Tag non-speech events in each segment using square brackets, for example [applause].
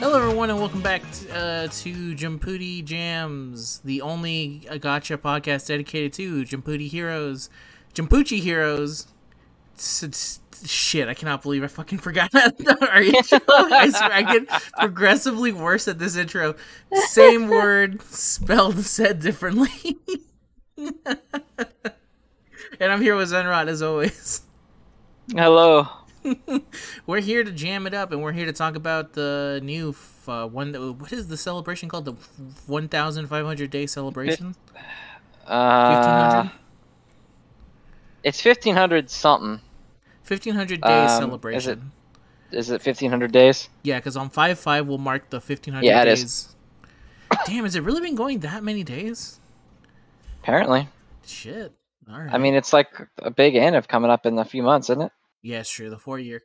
Hello, everyone, and welcome back t- uh, to Jams, the only uh, gotcha podcast dedicated to Jampudi heroes, Jampuchi heroes. Shit, I cannot believe I fucking forgot that [laughs] our [laughs] intro. I swear, I get progressively worse at this intro. Same [laughs] word, spelled, said differently. and I'm here with Zenrotto as always. Hello. [laughs] we're here to jam it up, and we're here to talk about the new f- uh, one. What is the celebration called? The one thousand five hundred day celebration. Uh, it's fifteen hundred something. Fifteen hundred day um, celebration. Is it fifteen hundred days? Yeah, because on five five we'll mark the fifteen hundred Yeah, it days. is. Damn, has it really been going that many days? Apparently. Shit. All right. I mean, it's like a big end of coming up in a few months, isn't it? Yeah, it's true. The four year.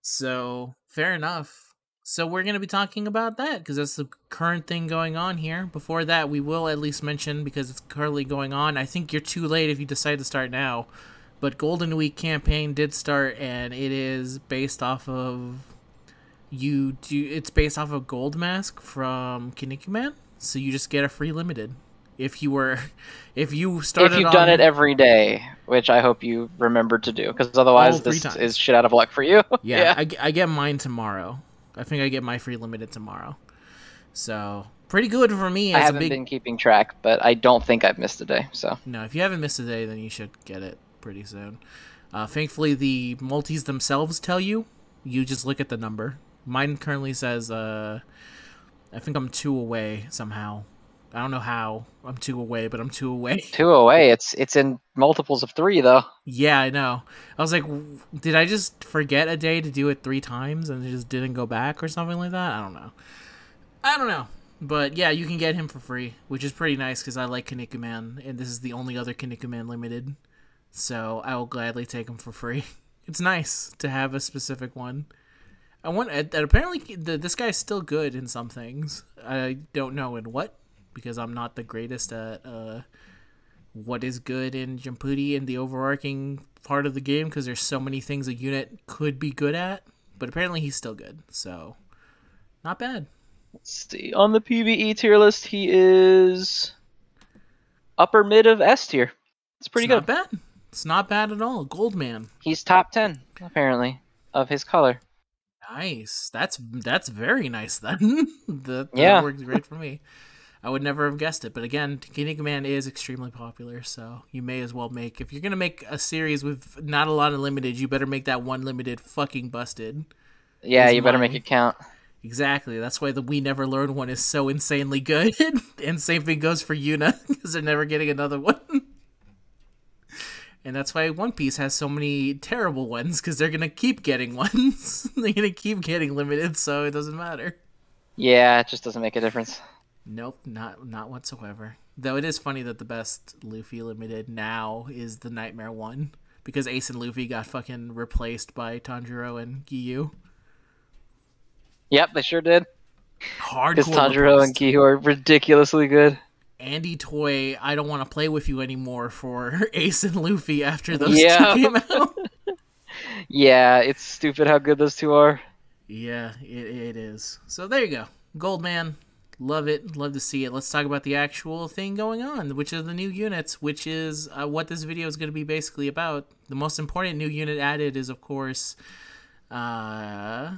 So fair enough. So we're gonna be talking about that because that's the current thing going on here. Before that, we will at least mention because it's currently going on. I think you're too late if you decide to start now. But Golden Week campaign did start, and it is based off of you do. It's based off of Gold Mask from Kinnikuman, so you just get a free limited. If you were, [laughs] if you started, if you've on, done it every day, which I hope you remember to do, because otherwise All three this times. is shit out of luck for you. [laughs] Yeah, I, I get mine tomorrow. I think I get my free limited tomorrow. So pretty good for me. I haven't big been keeping track, but I don't think I've missed a day. So no, if you haven't missed a day, then you should get it pretty soon. Uh, thankfully, the multis themselves tell you. You just look at the number. Mine currently says, uh, I think I'm two away somehow. I don't know how I'm two away, but I'm two away. two away. It's it's in multiples of three though. Yeah, I know. I was like, w- did I just forget a day to do it three times and it just didn't go back or something like that? I don't know. I don't know. But yeah, you can get him for free, which is pretty nice because I like Kinnikuman, and this is the only other Kinnikuman limited. So I will gladly take him for free. [laughs] It's nice to have a specific one. I want that apparently the, this guy's still good in some things. I don't know in what because I'm not the greatest at uh, what is good in Jampudi and the overarching part of the game because there's so many things a unit could be good at. But apparently he's still good, so not bad. Let's see. On the PVE tier list, he is upper mid of S tier. It's pretty it's good. Not bad. It's not bad at all. Gold man. He's top ten apparently of his color. Nice. That's that's very nice then. [laughs] that, that Yeah. works great for me. I would never have guessed it, but again, Kinnikuman Man is extremely popular, so you may as well make if you're gonna make a series with not a lot of limited, you better make that one limited fucking busted. Yeah, you better make it count. Exactly. That's why the We Never Learn one is so insanely good. [laughs] and same thing goes for Yuna, [laughs] because they're never getting another one. and that's why One Piece has so many terrible ones, because they're going to keep getting ones. [laughs] they're going to keep getting limited, so it doesn't matter. Yeah, it just doesn't make a difference. Nope, not not whatsoever. Though it is funny that the best Luffy limited now is the Nightmare one, because Ace and Luffy got fucking replaced by Tanjiro and Giyu. Yep, they sure did. Hardcore. Because Tanjiro and. Giyu are ridiculously good. Andy Toy, I don't want to play with you anymore for [laughs] Ace and Luffy after those Yeah. two came [laughs] out. Yeah, it's stupid how good those two are. yeah, it, it is. So there you go. Goldman, love it. Love to see it. Let's talk about the actual thing going on, which are the new units, which is uh, what this video is going to be basically about. The most important new unit added is, of course, uh,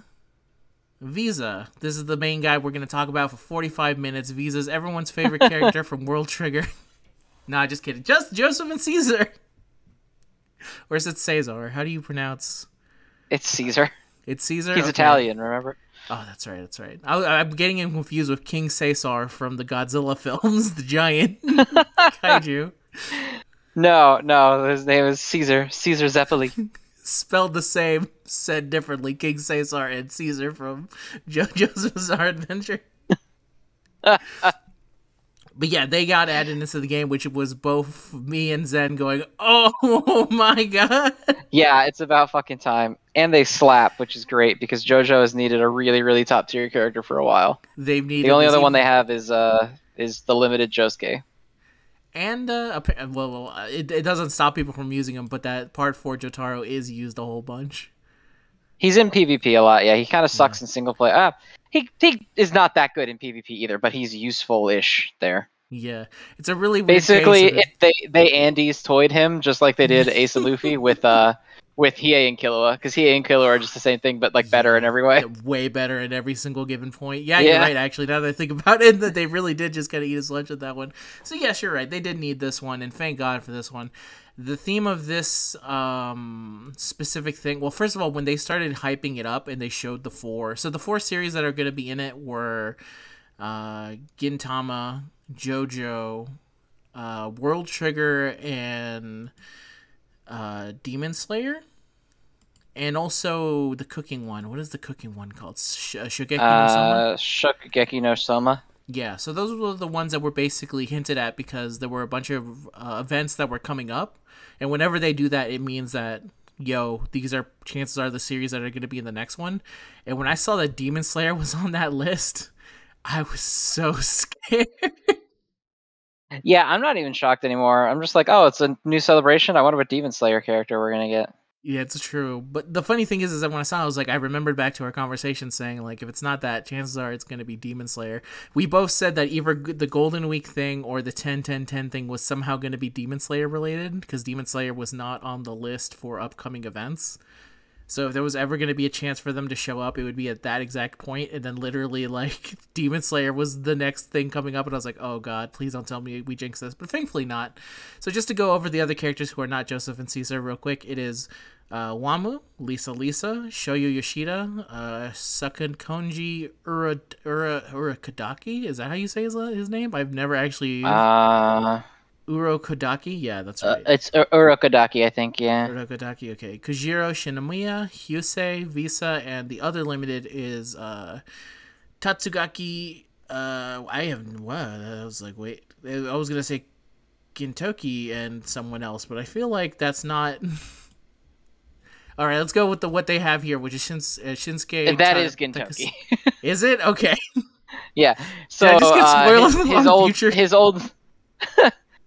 Viza. This is the main guy we're going to talk about for 45 minutes. Viza's everyone's favorite character from World Trigger. [laughs] nah, just kidding. Just Joseph and Caesar. Or is it Caesar? How do you pronounce? It's Caesar. It's Caesar. He's Okay. Italian, remember? Oh, that's right. That's right. I, I'm getting him confused with King Caesar from the Godzilla [laughs] films, the giant [laughs] kaiju, No, no, his name is Caesar. Caesar Zeppeli. [laughs] spelled the same, said differently. King Caesar and Caesar from JoJo's Bizarre Adventure. But yeah, they got added into the game, which was both me and Zen going, "Oh [laughs] my god!" yeah, it's about fucking time. And they slap, which is great because JoJo has needed a really, really top tier character for a while. They've needed The only other one they have is uh is the limited Josuke. and uh, well, it, it doesn't stop people from using them, but that part four Jotaro is used a whole bunch. He's in PvP a lot. Yeah, he kind of sucks in single player. Ah, he he is not that good in PvP either, but he's useful-ish there. Yeah, it's a really weird Basically, it- it, they they Andes toyed him just like they did [laughs] Ace Luffy with uh with Hiei and Killua, because Hiei and Killua are just the same thing, but like better in every way. way better at every single given point. Yeah, you're right. Actually, now that I think [laughs] about it, that they really did just kind of eat his lunch with that one. So yes, you're right. They did need this one, and thank God for this one. The theme of this um, specific thing. Well, first of all, when they started hyping it up and they showed the four, so the four series that are going to be in it were uh, Gintama, JoJo, uh, World Trigger, and uh, Demon Slayer and also the cooking one. What is the cooking one called? Sh- uh, Shogeki no Soma? Uh, Shokugeki no Soma. Yeah, so those were the ones that were basically hinted at because there were a bunch of uh, events that were coming up, and whenever they do that, it means that yo, these are chances are the series that are going to be in the next one. And when I saw that Demon Slayer [laughs] was on that list, I was so [laughs] scared. Yeah, I'm not even shocked anymore. I'm just like, oh, it's a new celebration. I wonder what Demon Slayer character we're gonna get. Yeah, it's true. But the funny thing is, is that when I saw, it, I was like, I remembered back to our conversation saying, like, if it's not that, chances are it's going to be Demon Slayer. We both said that either the Golden Week thing or the 10 10 10 thing was somehow going to be Demon Slayer related because Demon Slayer was not on the list for upcoming events. So if there was ever going to be a chance for them to show up, it would be at that exact point, and then literally like [laughs] Demon Slayer was the next thing coming up, and I was like, oh god, please don't tell me we jinx this. But thankfully not. So just to go over the other characters who are not Joseph and Caesar real quick, it is uh, Wamuu, Lisa Lisa, Shoyo Yoshida, uh, Sukan Konji Ura Ura Urakadaki. Is that how you say his, his name? I've never actually Uh, Urokodaki. Yeah, that's uh, right. it's U- Urokodaki, I think. Yeah. Urokodaki, okay. Kujiro Shinomiya, Hyusei, Viza, and the other limited is uh, Tatsugaki. Uh, I have. What? I was like, wait. I was gonna say Gintoki and someone else, but I feel like that's not. [laughs] All right, let's go with the what they have here, which is Shins, uh, Shinsuke. That Ta- is Takas- Gintoki. Is it okay? [laughs] yeah. So get uh, his, his old his [laughs] old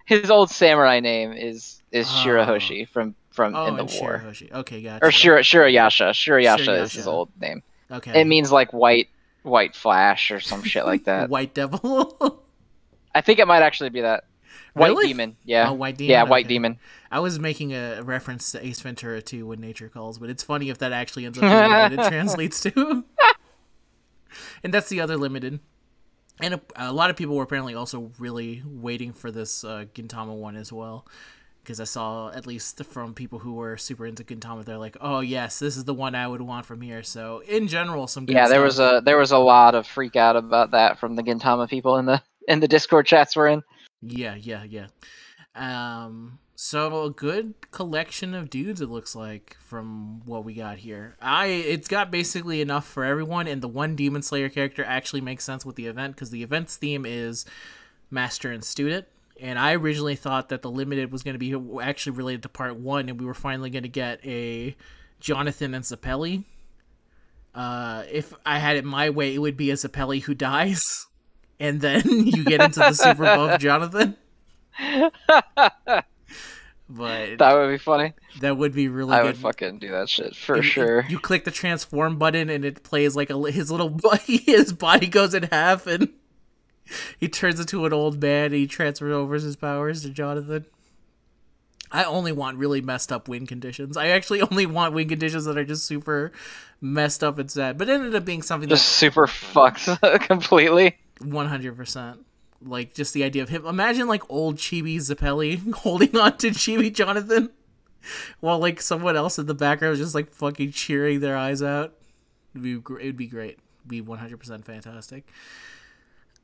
his old samurai name is is Oh. Shirahoshi from from Oh, in the war. Shirahoshi. Okay, gotcha. Or Shira Shirayasha. Shirayasha is his old name. Okay. It means like white white flash or some shit like that. [laughs] White Devil. [laughs] I think it might actually be that. White Really? demon. Yeah. Oh, White Demon. Yeah, white okay. demon. I was making a reference to Ace Ventura 2 when nature calls, but it's funny if that actually ends up being what it [laughs] translates to. and that's the other limited. And a, a lot of people were apparently also really waiting for this uh, Gintama one as well. Because I saw, at least from people who were super into Gintama, they're like, oh, yes, this is the one I would want from here. So, in general, some good Yeah, there was a there was a lot of freak out about that from the Gintama people in the [laughs] in the Discord chats we're in. Yeah, yeah, yeah. Um, so a good collection of dudes it looks like from what we got here. I it's got basically enough for everyone, and the one Demon Slayer character actually makes sense with the event because the event's theme is master and student. And I originally thought that the limited was going to be actually related to part one, and we were finally going to get a Jonathan and Zeppeli. Uh, if I had it my way, it would be a Zeppeli who dies, [laughs] and then you get into the super buff [laughs] Jonathan. [laughs] But That would be funny. that would be really I good. would fucking do that shit for And- and sure. You click the transform button and it plays like a his little body, [laughs] his body goes in half and [laughs] he turns into an old man. And he transfers over his powers to Jonathan. I only want really messed up win conditions. I actually [laughs] only want win conditions that are just super messed up and sad. But it ended up being something Just super fucked completely. one hundred percent. Like just the idea of him. Imagine like old Chibi Zeppeli [laughs] holding on to Chibi Jonathan, while like someone else in the background is just like fucking cheering their eyes out. It'd be it'd be great. It'd be one hundred percent fantastic.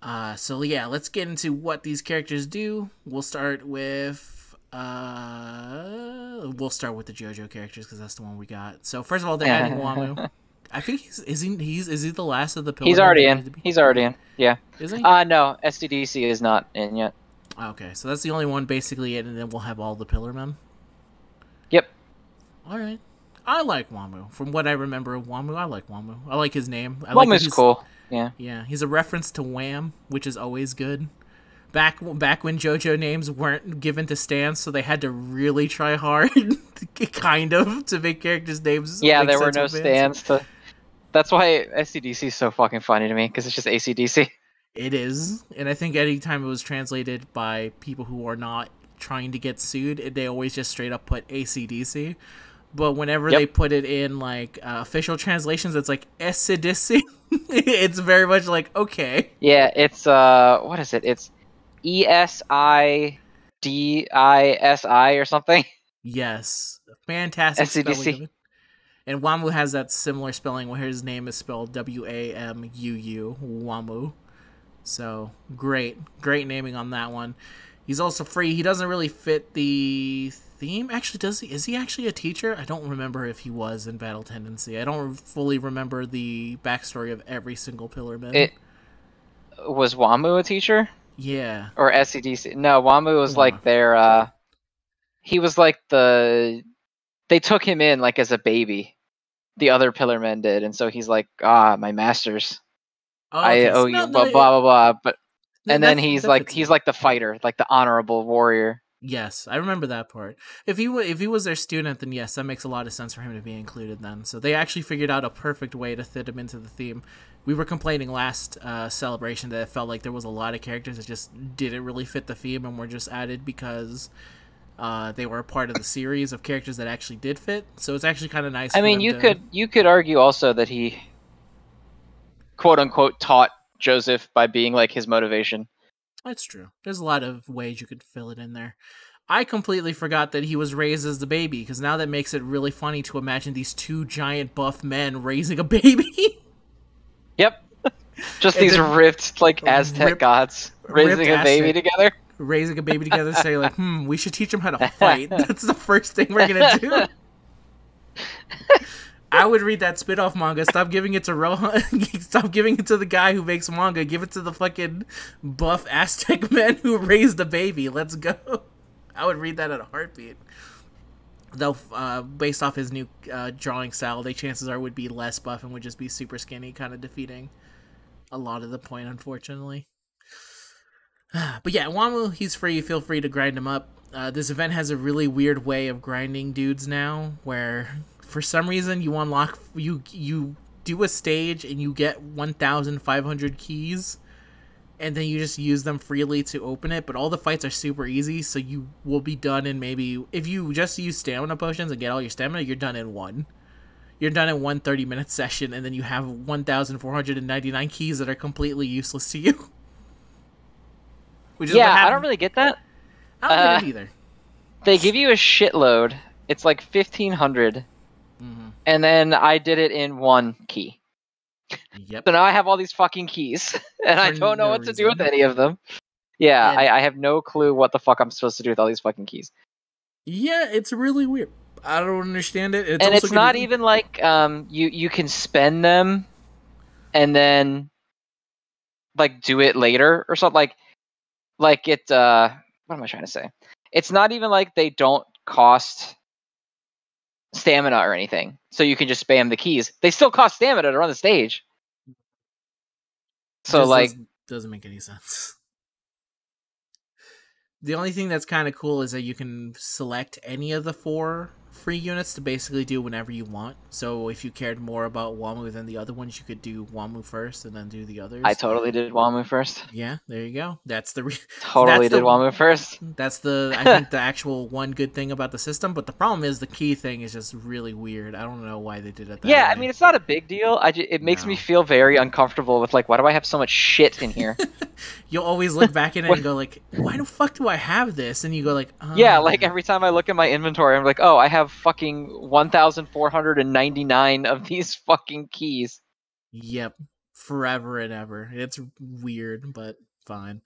Uh, so yeah, let's get into what these characters do. We'll start with uh, we'll start with the JoJo characters because that's the one we got. So first of all, they're adding [laughs] Wamuu. I think he's is he he's is he the last of the He's already in. needed to be- He's already in. Yeah. Is he? Uh no, Esidisi is not in yet. Okay, so that's the only one basically, and then we'll have all the Pillar Men. Yep. All right, I like Wamuu. From what I remember of Wamuu, I like Wamuu. I like his name. I like Wamuu's he's- cool. Yeah. Yeah, he's a reference to Wham, which is always good. back back when JoJo names weren't given to stands, so they had to really try hard, [laughs] kind of, to make characters' names. Yeah, there were no stands to. That's why Esidisi is so fucking funny to me because it's just ACDC. It is, and I think anytime it was translated by people who are not trying to get sued, they always just straight up put ACDC. But whenever Yep. they put it in like uh, official translations, it's like Esidisi. [laughs] it's very much like okay, Yeah, it's uh, what is it? It's E S I D I S I or something. yes, fantastic Esidisi. And Wamuu has that similar spelling where his name is spelled W A M U U Wamuu. So great, great naming on that one. He's also free. He doesn't really fit the theme. Actually, does he? Is he actually a teacher? I don't remember if he was in Battle Tendency. I don't fully remember the backstory of every single Pillarman. It was Wamuu a teacher yeah, or Esidisi? No, Wamuu was Wama. like their. uh He was like the. They took him in like as a baby. The other Pillar Men did, and so he's like, ah, my masters. oh, I owe you, no, blah no, blah blah blah. But that- and then he's like he's like the fighter, like the honorable warrior. Yes, I remember that part. If he wa- if he was their student, then yes, that makes a lot of sense for him to be included. Then, so they actually figured out a perfect way to fit him into the theme. We were complaining last uh, celebration that it felt like there was a lot of characters that just didn't really fit the theme and were just added because uh, they were a part of the series of characters that actually did fit. So it's actually kind of nice. I mean, you to- could you could argue also that he quote unquote taught Joseph by being like his motivation. That's true. There's a lot of ways you could fill it in there. I completely forgot that he was raised as the baby because now that makes it really funny to imagine these two giant buff men raising a baby. Yep. [laughs] Just these ripped like Aztec rip- gods raising a baby Aztec. together. Raising a baby together say like hmm we should teach them how to fight. [laughs] That's the first thing we're gonna do. I would read that spin-off manga. Stop giving it to rohan. [laughs] Stop giving it to the guy who makes manga. Give it to the fucking buff aztec [laughs] man who raised the baby. Let's go. I would read that at a heartbeat. Though uh, based off his new uh, drawing style the chances are would be less buff and would just be super skinny kind of defeating a lot of the point unfortunately [sighs] but yeah, Wamuu, he's free. Feel free to grind him up. Uh, this event has a really weird way of grinding dudes now, where for some reason you unlock you you do a stage and you get one thousand five hundred keys, and then you just use them freely to open it. But all the fights are super easy, so you will be done in maybe if you just use stamina potions and get all your stamina, you're done in one. You're done in one 30 minute [laughs] session, and then you have 1,499 keys that are completely useless to you. [laughs] Which is Yeah, I don't really get that. I don't uh, get it either. They give you a shitload. It's like fifteen hundred, hmm and then I did it in one key. Yep. So now I have all these fucking keys, [laughs] and I don't know no what to do with any of them. Yeah, I, I have no clue what the fuck I'm supposed to do with all these fucking keys. Yeah, it's really weird. I don't understand it. It's and it's not gonna- even like um you you can spend them and then like do it later or something like like it uh what am i trying to say? It's not even like they don't cost stamina or anything so you can just spam the keys. They still cost stamina to run the stage. So just like doesn't, doesn't make any sense. The only thing that's kind of cool is that you can select any of the four free units to basically do whenever you want. So if you cared more about Wamuu than the other ones, you could do Wamuu first and then do the others. i totally did wamuu first yeah, there you go. That's the re- [laughs] totally That's the- did wamuu first That's the I think [laughs] the actual one good thing about the system, but the problem is the key thing is just really weird. I don't know why they did it that yeah i mean it's not a big deal i ju- it makes me feel very uncomfortable with like why do i have so much shit in here [laughs] You'll always look back at it and go like, "Why the fuck do I have this?" And you go like, oh, Yeah, like um, every time I look at my inventory, I'm like, oh, I have fucking 1,499 of these [laughs] fucking keys. Yep, forever and ever. It's weird, but fine.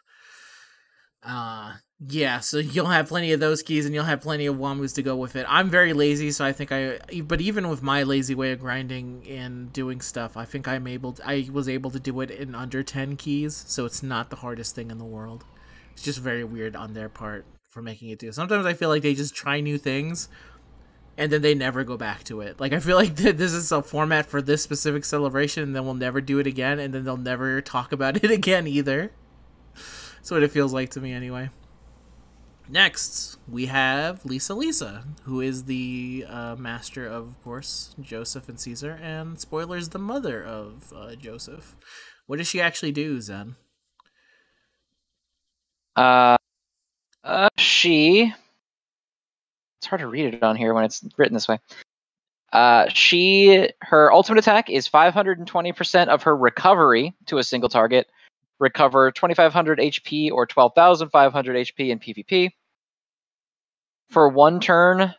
Uh yeah, so you'll have plenty of those keys and you'll have plenty of Wamuus to go with it. I'm very lazy, so I think I but even with my lazy way of grinding and doing stuff, I think I'm able to, I was able to do it in under 10 keys, so it's not the hardest thing in the world. It's just very weird on their part for making it do. Sometimes I feel like they just try new things and then they never go back to it. Like I feel like [laughs] th- this is a format for this specific celebration, and then we'll never do it again, and then they'll never talk about [laughs] it again either. That's what it feels like to me, anyway. Next, we have Lisa Lisa, who is the uh, master of, of course, Joseph and Caesar, and spoilers, the mother of uh, Joseph. What does she actually do, Zen? Uh, uh, she. It's hard to read it on here when it's written this way. Uh, she her ultimate attack is 520% of her recovery to a single target. Recover 2500 HP or 12,500 HP in PvP. For one turn,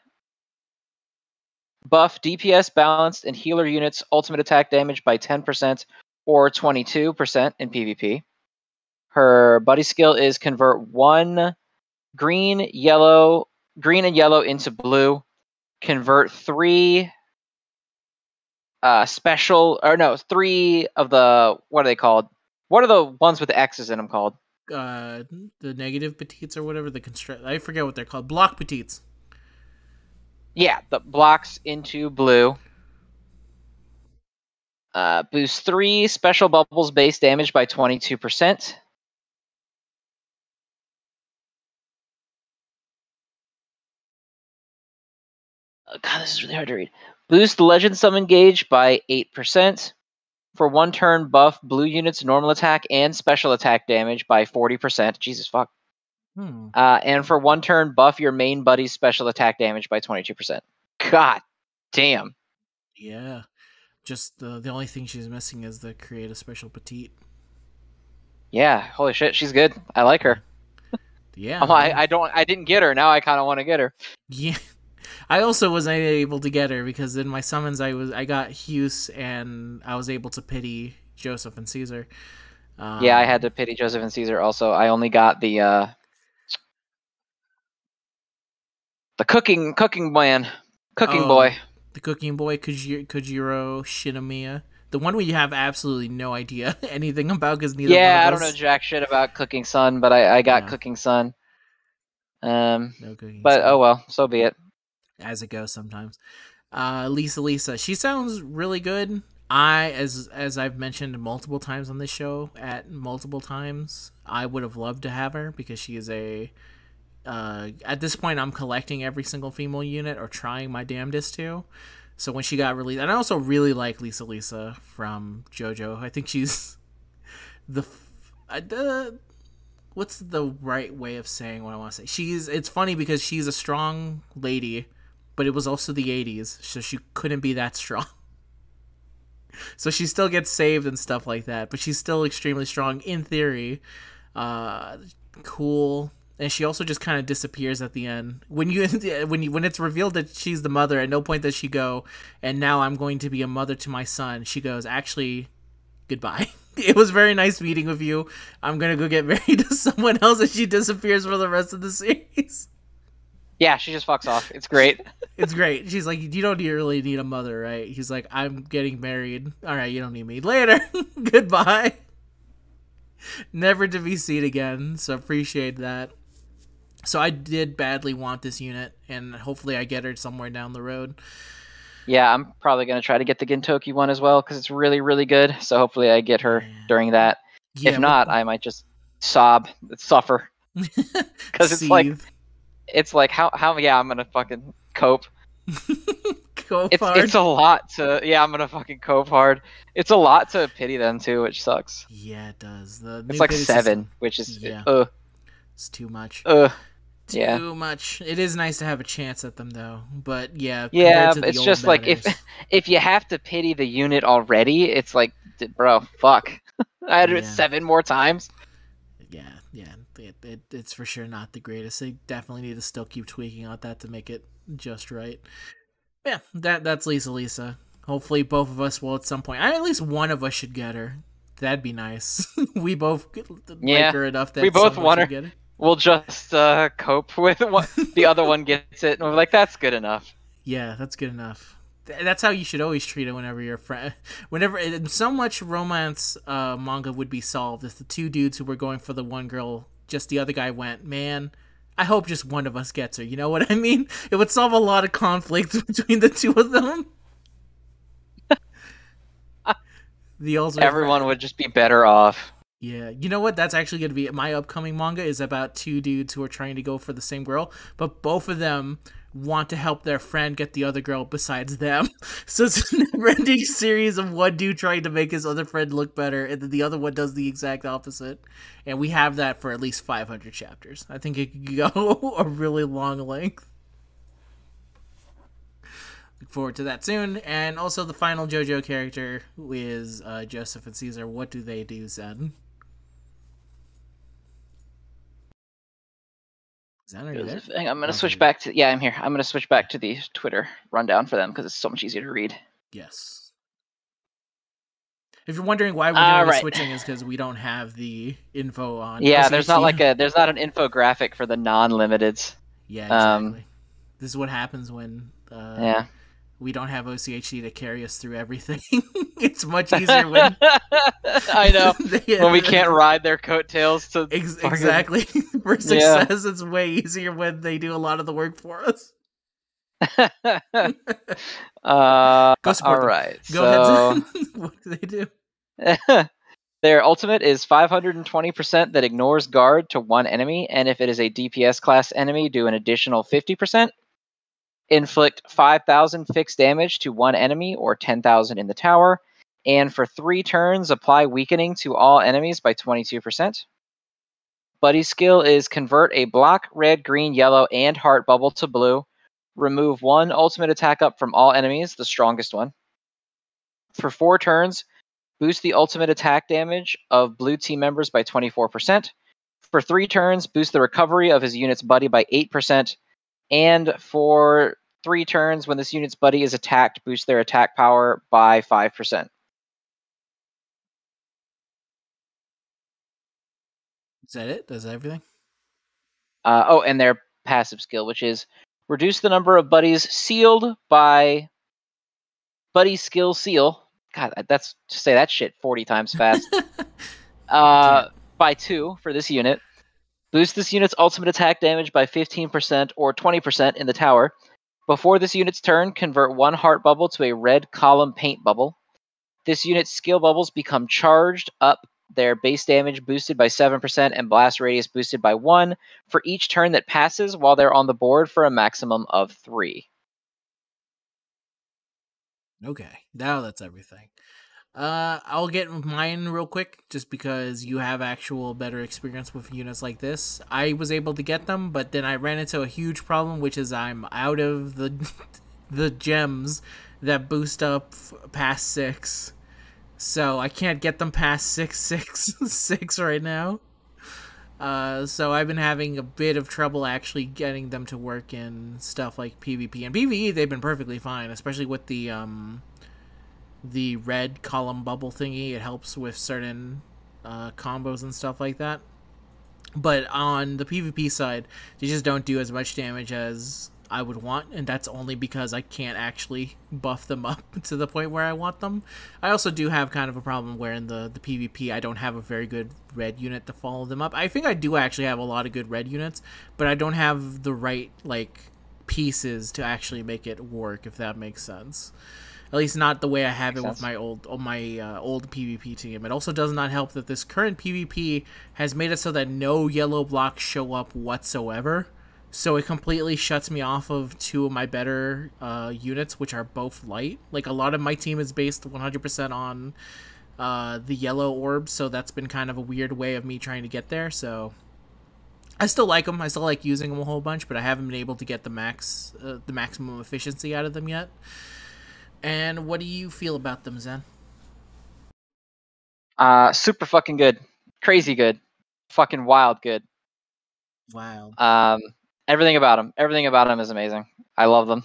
buff DPS balanced and healer units ultimate attack damage by 10% or 22% in PvP. Her buddy skill is convert one green, yellow, green and yellow into blue. Convert three uh, special, or no, three of the what are they called? What are the ones with the X's in them called? Uh, the negative petites or whatever the construct. I forget what they're called. Block petites. Yeah, the blocks into blue. Uh, boost three special bubbles base damage by twenty two percent. God, this is really hard to read. Boost Legend Summon Gauge by 8%. For one turn, buff blue units normal attack and special attack damage by 40%. Jesus fuck. Hmm. Uh, and for one turn, buff your main buddy's special attack damage by 22%. God damn. Yeah. Just the the only thing she's missing is the create a special petite. Yeah, holy shit, she's good. I like her. Yeah. [laughs] Oh, I, I don't I didn't get her. Now I kind of want to get her. Yeah. I also wasn't able to get her because in my summons I was I got Hughes and I was able to pity Joseph and Caesar. Um, yeah, I had to pity Joseph and Caesar also. I only got the uh the cooking cooking man. Cooking Oh, boy. the cooking boy Kujiro, Kujiro Shinomiya, the one where you have absolutely no idea [laughs] anything about because neither. Yeah, I don't know jack shit about Cooking Sun, but I, I got Yeah. Cooking Sun. Um, No but oh well, so be it. As it goes sometimes. Uh, Lisa Lisa, she sounds really good. I, as as I've mentioned multiple times on this show, at multiple times, I would have loved to have her because she is a. Uh, at this point, I'm collecting every single female unit or trying my damnedest to. So when she got released, and I also really like Lisa Lisa from JoJo. I think she's [laughs] the uh, the what's the right way of saying what I want to say. She's it's funny because she's a strong lady but it was also the 80s, so she couldn't be that strong. [laughs] So she still gets saved and stuff like that, but she's still extremely strong in theory. Uh, cool, and she also just kind of disappears at the end when you [laughs] when you when it's revealed that she's the mother. At no point does she go, and now I'm going to be a mother to my son. She goes, actually, goodbye. [laughs] It was very nice meeting with you. I'm gonna go get married to someone else, and she disappears for the rest of the series. Yeah, she just fucks off. It's great. [laughs] It's great. She's like, you don't really need a mother, right? He's like, I'm getting married. All right, you don't need me. Later. [laughs] Goodbye. Never to be seen again. So appreciate that. So I did badly want this unit, and hopefully I get her somewhere down the road. Yeah, I'm probably gonna try to get the Gintoki one as well because it's really really good. So hopefully I get her during that. Yeah, if not, I might just sob, suffer. [laughs] because it's like- It's like how how yeah I'm gonna fucking cope. [laughs] go It's hard. it's a lot to yeah I'm gonna fucking cope hard. It's a lot to pity them too, which sucks. yeah, it does. The It's like seven, system which is Yeah. uh is too much. uh Too yeah. much. It is nice to have a chance at them, though. But yeah, Yeah, it's just like if [laughs] if you have to pity the unit already, it's like bro, fuck. [laughs] I had to do it seven more times. yeah, yeah, it, it, it's for sure not the greatest. They definitely need to still keep tweaking on that to make it just right. Yeah, that that's Lisa Lisa. Hopefully, both of us will at some point. I, at least one of us should get her. That'd be nice. [laughs] we both Yeah, like her enough that we both want her. Get her. We'll just uh, cope [laughs] with what the other one gets it, and we're like, that's good enough. Yeah, that's good enough. That's how you should always treat it whenever you're friend. [laughs] Whenever so much romance uh, manga would be solved if the two dudes who were going for the one girl, just the other guy went, man. I hope just one of us gets her. You know what I mean? It would solve a lot of conflicts [laughs] between the two of them. the ultimate Everyone would just be better off. Yeah, you know what? That's actually going to be my upcoming manga is about two dudes who are trying to go for the same girl, but both of them want to help their friend get the other girl besides them. [laughs] So it's a never-ending [laughs] series of one dude trying to make his other friend look better, and then the other one does the exact opposite. And we have that for at least 500 chapters. I think it could [laughs] go a really long length. Look forward to that soon. And also the final JoJo character is uh, Joseph and Caesar. What do they do, Zen? Are you there? Hang on, I'm gonna switch back to yeah, I'm here. I'm gonna switch back to the Twitter rundown for them because it's so much easier to read. Yes. If you're wondering why we're doing All the switching, is because we don't have the info on. Yeah, there's not like a there's not an infographic for the non-limiteds. Yeah, um, exactly. this is what happens when uh, yeah. We don't have OCHD to carry us through everything. [laughs] it's much easier when [laughs] I know. [laughs] when we can't ride their coattails to Ex- exactly for Yeah. success, it's way easier when they do a lot of the work for us. uh, Go support all them. right. Go so ahead. What do they do? their ultimate is 520% that ignores guard to one enemy, and if it is a DPS class enemy, do an additional 50%. Inflict 5,000 fixed damage to one enemy or 10,000 in the tower, and for three turns, apply weakening to all enemies by 22%. Buddy's skill is convert a block, red, green, yellow, and heart bubble to blue. Remove one ultimate attack up from all enemies, the strongest one. For four turns, boost the ultimate attack damage of blue team members by 24%. For three turns, boost the recovery of his unit's buddy by 8%. And for three turns, when this unit's buddy is attacked, boost their attack power by 5%. Is that it? Does that everything? Uh, oh, and their passive skill, which is reduce the number of buddies sealed by buddy skill seal. God, that's to say that shit 40 times fast. [laughs] uh, by two for this unit. Boost this unit's ultimate attack damage by 15% or 20% in the tower. Before this unit's turn, convert one heart bubble to a red column paint bubble. This unit's skill bubbles become charged up, their base damage boosted by 7% and blast radius boosted by 1 for each turn that passes while they're on the board for a maximum of 3. Okay, now that's everything. Uh, I'll get mine real quick, just because you have actual better experience with units like this. I was able to get them, but then I ran into a huge problem, which is I'm out of the [laughs] the gems that boost up past six, so I can't get them past six [laughs] six six right now. Uh, so I've been having a bit of trouble actually getting them to work in stuff like PvP and PvE. They've been perfectly fine, especially with the um, the red column bubble thingy. It helps with certain uh, combos and stuff like that. But on the PvP side, they just don't do as much damage as I would want, and that's only because I can't actually buff them up [laughs] to the point where I want them. I also do have kind of a problem where in the, the PvP I don't have a very good red unit to follow them up. I think I do actually have a lot of good red units, but I don't have the right like pieces to actually make it work if that makes sense. At least not the way I have Makes it with my old oh, my uh, old PvP team. It also does not help that this current PvP has made it so that no yellow blocks show up whatsoever. So it completely shuts me off of two of my better uh, units, which are both light. Like a lot of my team is based 100% on uh, the yellow orbs, so that's been kind of a weird way of me trying to get there. So I still like them. I still like using them a whole bunch, but I haven't been able to get the max, uh, the maximum efficiency out of them yet. And what do you feel about them, Zen? Uh, super fucking good. Crazy good. Fucking wild good. Wow, Um, everything about them. Everything about them is amazing. I love them.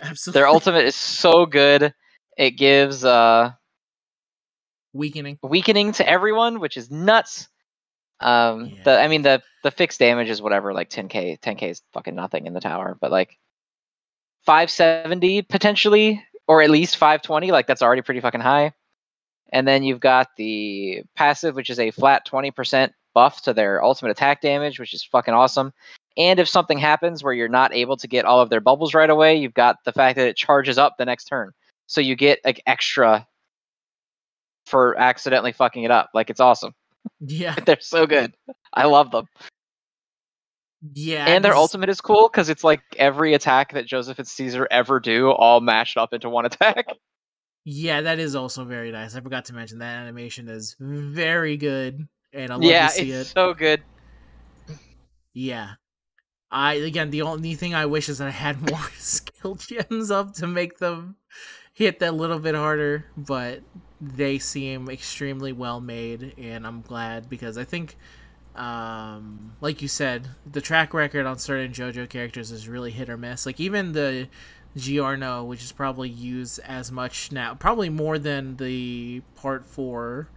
absolutely. Their ultimate is so good. It gives uh, weakening. weakening to everyone, which is nuts. Um, Yeah. the I mean the the fixed damage is whatever, like 10k. 10k is fucking nothing in the tower, but like 570 potentially, or at least 520. Like that's already pretty fucking high. And then you've got the passive, which is a flat 20% buff to their ultimate attack damage, which is fucking awesome. And if something happens where you're not able to get all of their bubbles right away, you've got the fact that it charges up the next turn. So you get like extra for accidentally fucking it up. Like it's awesome. Yeah, [laughs] They're so good. I love them. Yeah, and their ultimate is cool because it's like every attack that Joseph and Caesar ever do, all mashed up into one [laughs] attack. Yeah, that is also very nice. I forgot to mention that animation is very good, and I love yeah, to see it's it. so good. Yeah. I again the only thing I wish is that I had [laughs] more [laughs] skill gems up to make them hit that little bit harder, but they seem extremely well made and I'm glad because I think um like you said, the track record on certain JoJo characters is really hit or miss. Like even the Giorno, which is probably used as much now, probably more than the part 4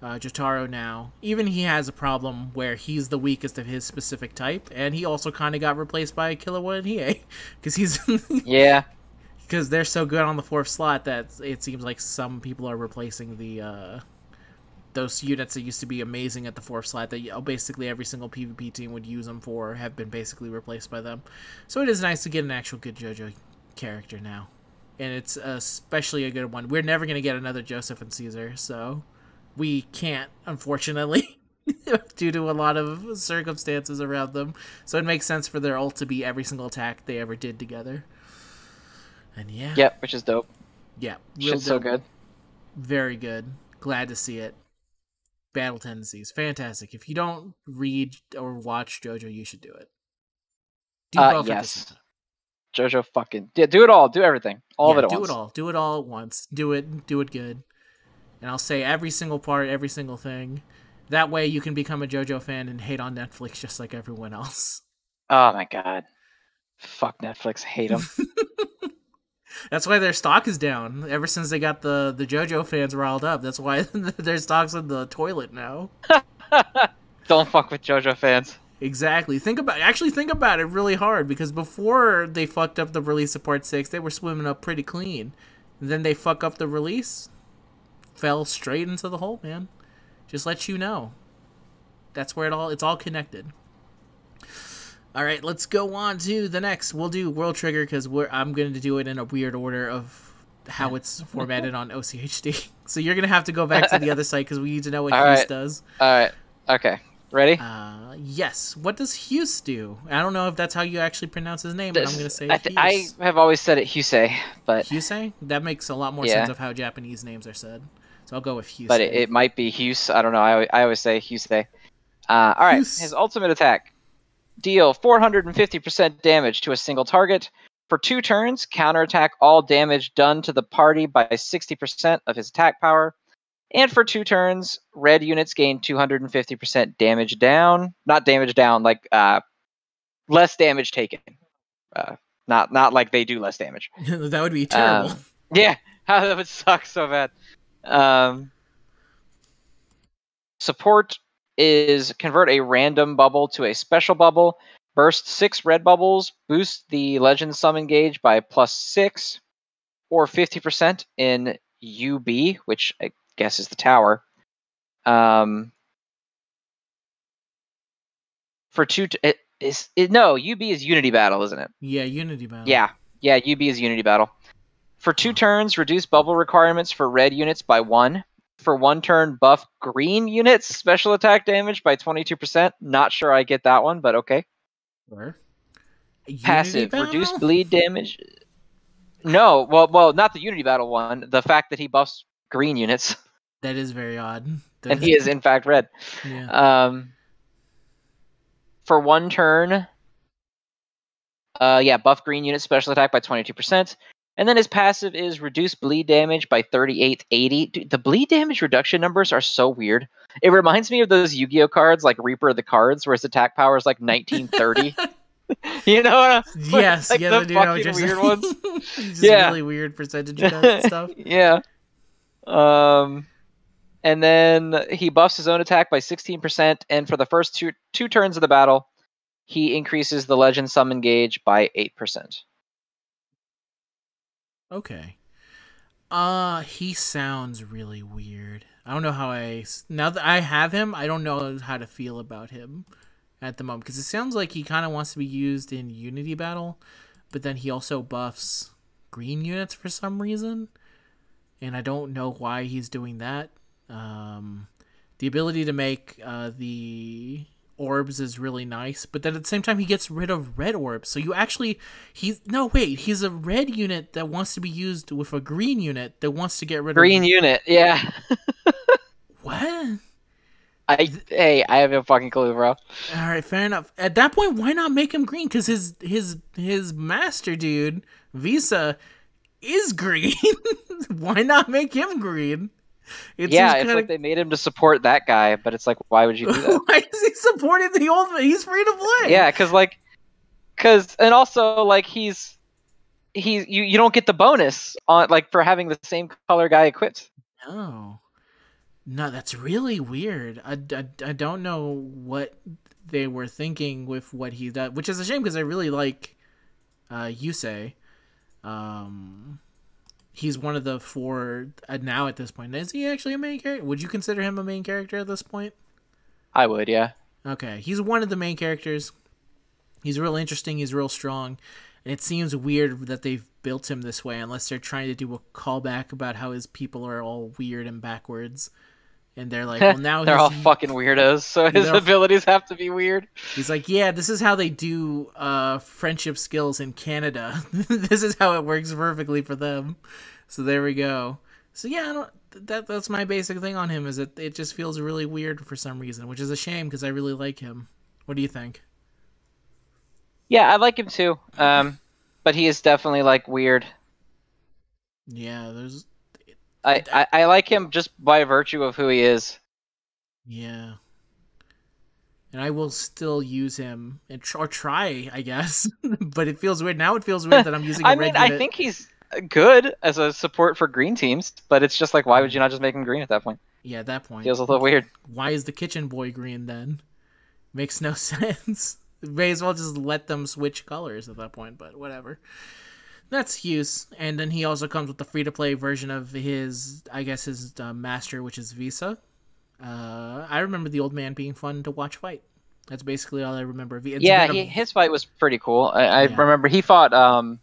uh, Jotaro now, even he has a problem where he's the weakest of his specific type, and he also kind of got replaced by Killua and Hiei because [laughs] he's [laughs] Yeah, because they're so good on the fourth slot that it seems like some people are replacing the uh, those units that used to be amazing at the fourth slot that you know, basically every single PvP team would use them for have been basically replaced by them. So it is nice to get an actual good JoJo character now, and it's especially a good one. We're never gonna get another Joseph and Caesar, so we can't unfortunately. [laughs] due to a lot of circumstances around them. So it makes sense for their ult to be every single attack they ever did together. And yeah. yep, which is dope. Yeah. Shit's so good. Very good. Glad to see it. Battle tendencies. Fantastic. If you don't read or watch JoJo, you should do it. Do Uh, yes. Jojo fucking yeah, do it all, do everything, all Yeah, of it do once. it all. Do it all at once. Do it. Do it good. And I'll say every single part, every single thing. That way you can become a JoJo fan and hate on Netflix just like everyone else. Oh my god, fuck Netflix, hate them. [laughs] That's why their stock is down. Ever since they got the the JoJo fans riled up. That's why [laughs] their stock's in the toilet now. [laughs] Don't fuck with JoJo fans. Exactly. Think about actually think about it really hard because before they fucked up the release of part six, they were swimming up pretty clean. And then they fuck up the release, fell straight into the hole, man. Just let you know. That's where it all it's all connected. All right, let's go on to the next. We'll do World Trigger because we're I'm going to do it in a weird order of how it's [laughs] formatted on OCHD. [laughs] So you're gonna have to go back to the other site because we need to know what All Hughes right. does. All right, okay, ready? Uh, yes. What does Hughes do? I don't know if that's how you actually pronounce his name, but I'm gonna say I, I have always said it Husei, but Husei? That makes a lot more Yeah. sense of how Japanese names are said. So I'll go with Husei. but it, it might be Huse. I don't know. I, always- I always say Husei. Uh, all right, Huse. his ultimate attack: deal 450% damage to a single target. For two turns, counterattack all damage done to the party by 60% of his attack power. And for two turns, red units gain 250% damage down. Not damage down, like uh, less damage taken. Uh, not not like they do less damage. [laughs] that would be terrible. Um, Yeah, [laughs] that would suck so bad. Um, support is convert a random bubble to a special bubble. Burst six red bubbles. Boost the legend summon gauge by plus six, or fifty percent in UB, which I guess is the tower. Um, for two, t- it is it, no UB is Unity Battle, isn't it? yeah, Unity Battle. Yeah, yeah, UB is Unity Battle. For two turns, reduce bubble requirements for red units by one. For one turn, buff green units special attack damage by 22%. Not sure I get that one, but okay. Sure. Unity Passive, Battle? reduce bleed damage. No, well, well, not the Unity Battle one. The fact that he buffs green units, [laughs] That is very odd. That and he is in fact red. Yeah. Um, for one turn, uh, yeah, buff green unit special attack by 22%. And then his passive is reduce bleed damage by 3880. Dude, the bleed damage reduction numbers are so weird. It reminds me of those Yu Gi Oh cards like Reaper of the Cards, where his attack power is like 1930. [laughs] [laughs] you know what I'm yes, like yes, the know what fucking you're weird ones. [laughs] Just Yeah. really weird percentage stuff. yeah. Um, and then he buffs his own attack by 16%, and for the first two two turns of the battle, he increases the legend summon gauge by 8%. Okay. Uh, he sounds really weird. I don't know how I now that I have him, I don't know how to feel about him at the moment because it sounds like he kind of wants to be used in Unity Battle, but then he also buffs green units for some reason, and I don't know why he's doing that. Um, The ability to make uh, the orbs is really nice, but then at the same time he gets rid of red orbs. So you actually he's no wait, he's a red unit that wants to be used with a green unit that wants to get rid Green of green unit, yeah. [laughs] What? I hey, I have no fucking clue, bro. All right, fair enough. At that point, why not make him green? Because his his his master dude Viza is green. [laughs] why not make him green? [laughs] It yeah, it's kinda... like they made him to support that guy, but it's like, why would you do [laughs] that? why is he supporting the old man? He's free to play. Yeah, because like, because and also like he's he's you you don't get the bonus on like for having the same color guy equipped. No, no, that's really weird. I, I, I don't know what they were thinking with what he does, which is a shame because I really like uh, Hyuse. Um, he's one of the four uh, now at this point. Is he actually a main character? Would you consider him a main character at this point? I would, yeah. Okay, he's one of the main characters. He's real interesting. He's real strong, and it seems weird that they've built him this way, unless they're trying to do a callback about how his people are all weird and backwards. And they're like, [laughs] well, now they're all fucking weirdos, so his abilities have to be weird. He's like, yeah, this is how they do uh, friendship skills in Canada. [laughs] this is how it works perfectly for them. So there we go. So yeah, I don't, that that's my basic thing on him is that it just feels really weird for some reason, which is a shame because I really like him. What do you think? Yeah, I like him too. Um, but he is definitely like weird. Yeah, there's. I, I, I like him just by virtue of who he is. Yeah. And I will still use him and tr- or try, I guess. [laughs] but it feels weird now. It feels weird that I'm using. [laughs] I mean, I think he's good as a support for green teams, but it's just like, why would you not just make him green at that point? Yeah, at that point. Feels a little weird. Why is the kitchen boy green then? Makes no [laughs] sense. May as well just let them switch colors at that point, but whatever. That's Hyuse, and then he also comes with the free to play version of his, I guess, his uh, master, which is Viza. Uh, I remember the old man being fun to watch fight. That's basically all I remember. It's yeah, he, his fight was pretty cool. I, I yeah. remember he fought um,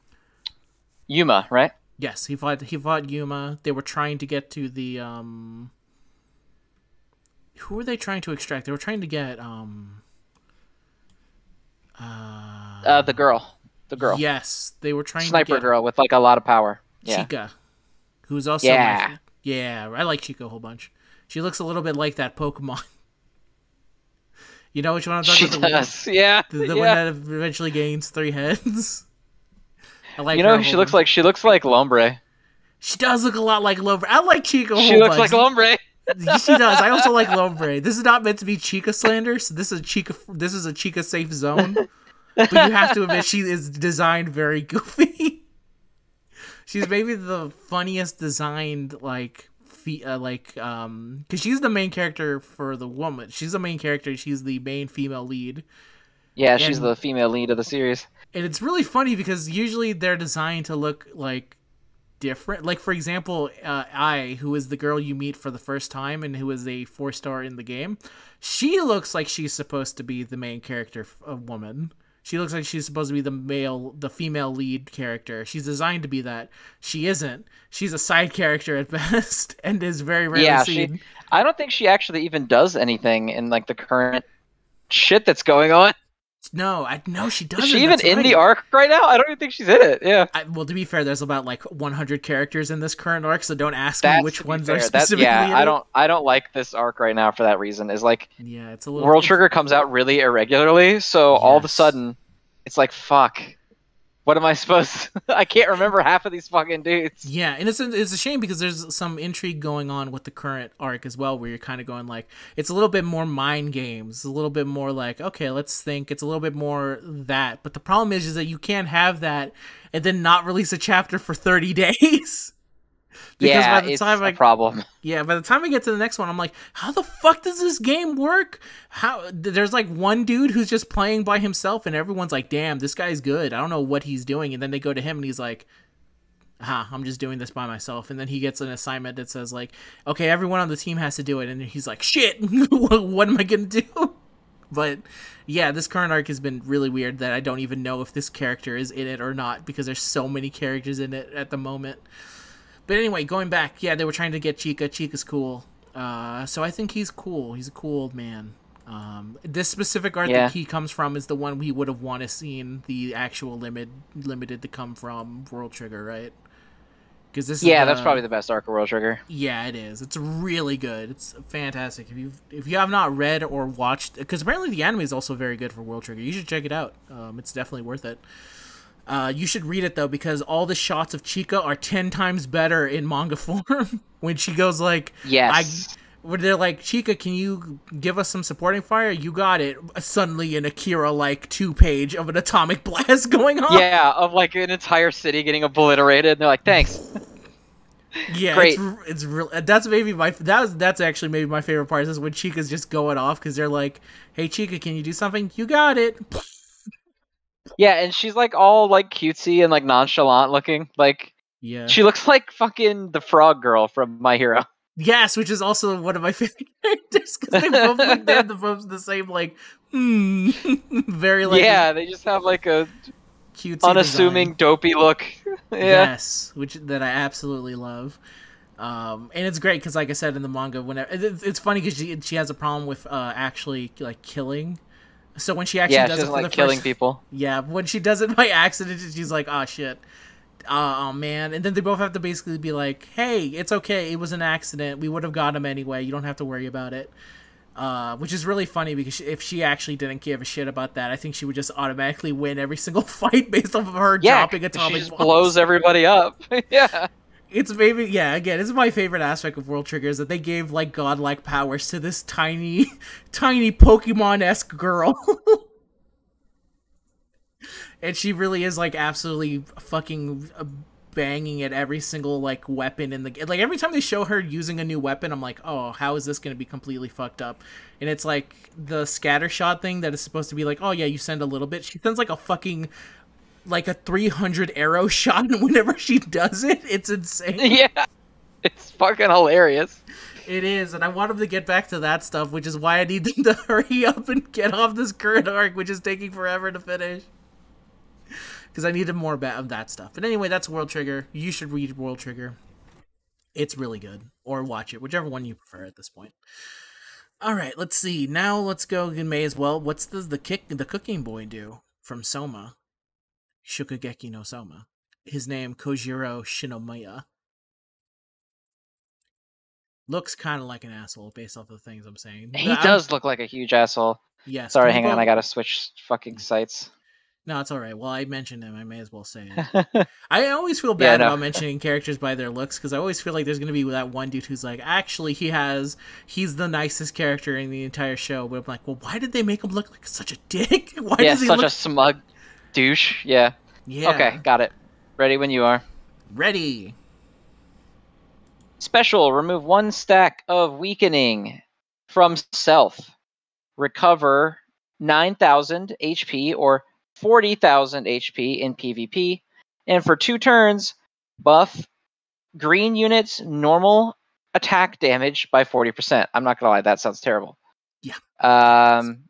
Yuma, right? Yes, he fought he fought Yuma. They were trying to get to the um who were they trying to extract? They were trying to get um uh, uh the girl. The girl. Yes, they were trying Sniper girl with like a lot of power. Yeah. Chika. Who's also Yeah. My, yeah, I like Chika a whole bunch. She looks a little bit like that Pokemon. [laughs] you know which one I'm talking she about? Does. The, yeah. [laughs] The, the yeah. one that eventually gains three heads. [laughs] I like. You know, she looks like she looks like Lombre. She does look a lot like Lombre. I like Chika. She looks bunch. like Lombre. she does. I also like Lombre. This is not meant to be Chika slander. So this is Chika. This is a Chika safe zone. But you have to admit she is designed very goofy. [laughs] she's maybe the funniest designed like fe- uh, like um because she's the main character for the woman. She's the main character. She's the main female lead. Yeah, she's and, the female lead of the series and it's really funny because usually they're designed to look like different. Like for example, uh, I, who is the girl you meet for the first time and who is a four star in the game, she looks like she's supposed to be the main character, a woman. She looks like she's supposed to be the male, the female lead character. She's designed to be that. She isn't. She's a side character at [laughs] best, and is very rarely yeah, seen. She, I don't think she actually even does anything in like the current shit that's going on. No, I no, she doesn't. Is she even That's in right. the arc right now? I don't even think she's in it. Yeah. I, well, to be fair, there's about like 100 characters in this current arc, so don't ask That's, me which ones fair. are [laughs] specifically. That's, yeah, I don't. I don't like this arc right now for that reason. Is like. Yeah, it's a little. World Trigger comes out really irregularly, so yes. all of a sudden, it's like fuck what am I supposed? To... [laughs] I can't remember half of these fucking dudes. Yeah, and it's a, it's a shame because there's some intrigue going on with the current arc as well, where you're kind of going like it's a little bit more mind games, a little bit more like okay, let's think. It's a little bit more that, but the problem is, is that you can't have that and then not release a chapter for 30 [laughs] days. Because yeah, by the it's time I, a problem. [laughs] Yeah, by the time I get to the next one, I'm like, how the fuck does this game work? How there's like one dude who's just playing by himself, and everyone's like, damn, this guy's good. I don't know what he's doing, and then they go to him, and he's like, ah, I'm just doing this by myself. And then he gets an assignment that says like, okay, everyone on the team has to do it, and he's like, shit, [laughs] what am I gonna do? [laughs] But yeah, this current arc has been really weird that I don't even know if this character is in it or not because there's so many characters in it at the moment. But anyway, going back, yeah, they were trying to get Chika. Chika's cool. Uh, so I think he's cool. He's a cool old man. Um, this specific art Yeah. that he comes from is the one we would have wanted seen the actual limit limited to come from World Trigger, right? Because this, Yeah, is that's probably the best arc of World Trigger. yeah, it is. It's really good. It's fantastic. If you if you have not read or watched, because apparently the anime is also very good for World Trigger. You should check it out. Um, it's definitely worth it. Uh, you should read it though because all the shots of Chika are ten times better in manga [laughs] form. when she goes like, Yes. where they're like, Chika, can you give us some supporting fire? You got it. Suddenly, an Akira like two page of an atomic [laughs] blast going on. yeah, of like an entire city getting obliterated. And they're like, thanks. [laughs] Yeah, Great. it's it's real. That's maybe my that was that's actually maybe my favorite part is when Chika's just going off because they're like, "Hey Chika, can you do something? You got it." Yeah, and she's like all like cutesy and like nonchalant looking. Like Yeah. she looks like fucking the frog girl from My Hero. [laughs] yes, which is also one of my [laughs] favorite characters because they both look they have the both the same like, hmm, [laughs] very like yeah, they just have like a cute unassuming, dopey look. yeah. Yes, which that I absolutely love. Um, and it's great because, like I said in the manga, whenever it's, it's funny because she she has a problem with uh, actually like killing. So when she actually Yeah, does it for like the killing first, people. Yeah, when she does it by accident, she's like, "Oh shit, uh, oh man!" And then they both have to basically be like, "Hey, it's okay. It was an accident. We would have got him anyway. You don't have to worry about it." Uh, which is really funny because if she actually didn't give a shit about that, I think she would just automatically win every single [laughs] fight based off of her Yeah, dropping atomic she just bombs. blows everybody up. [laughs] yeah. It's maybe yeah. Again, it's my favorite aspect of World Trigger is that they gave like godlike powers to this tiny, [laughs] tiny Pokemon esque girl, [laughs] and she really is like absolutely fucking uh, banging at every single like weapon in the g- like every time they show her using a new weapon, I'm like, oh, how is this gonna be completely fucked up? And it's like the scatter shot thing that is supposed to be like, oh yeah, you send a little bit. She sends like a fucking like a 300 arrow [laughs] shot and whenever she does it. It's insane. [laughs] Yeah. It's fucking hilarious. it is and i want them to get back to that stuff which is why i need them to [laughs] hurry up and get off this current arc which is taking forever to finish. Because i needed more of that stuff. But anyway that's world trigger. You should read world trigger. It's really good. Or watch it whichever one you prefer at this point. All right let's see. Now let's go in may as well what's the the kick the cooking boy do from soma Shokugeki no Soma. His name Kojiro Shinomiya. Looks kind of like an asshole based off of the things I'm saying. He I'm- does look like a huge asshole. Yes. Sorry, hang on. I gotta switch fucking mm. sites. No, it's all right. Well, I mentioned him. I may as well say it. [laughs] I always feel bad no. about mentioning characters by their looks because I always feel like there's gonna be that one dude who's like, actually, he has, he's the nicest character in the entire show. But I'm like, well, why did they make him look like such a dick? [laughs] Why yeah, does he such look? a smug douche. Yeah. Yeah. Okay, got it. Ready when you are. Ready. Special, remove one stack of weakening from self. Recover 9,000 HP or 40,000 HP in PvP. And for two turns, buff green units normal attack damage by 40%. I'm not going to lie, that sounds terrible. Yeah. Um,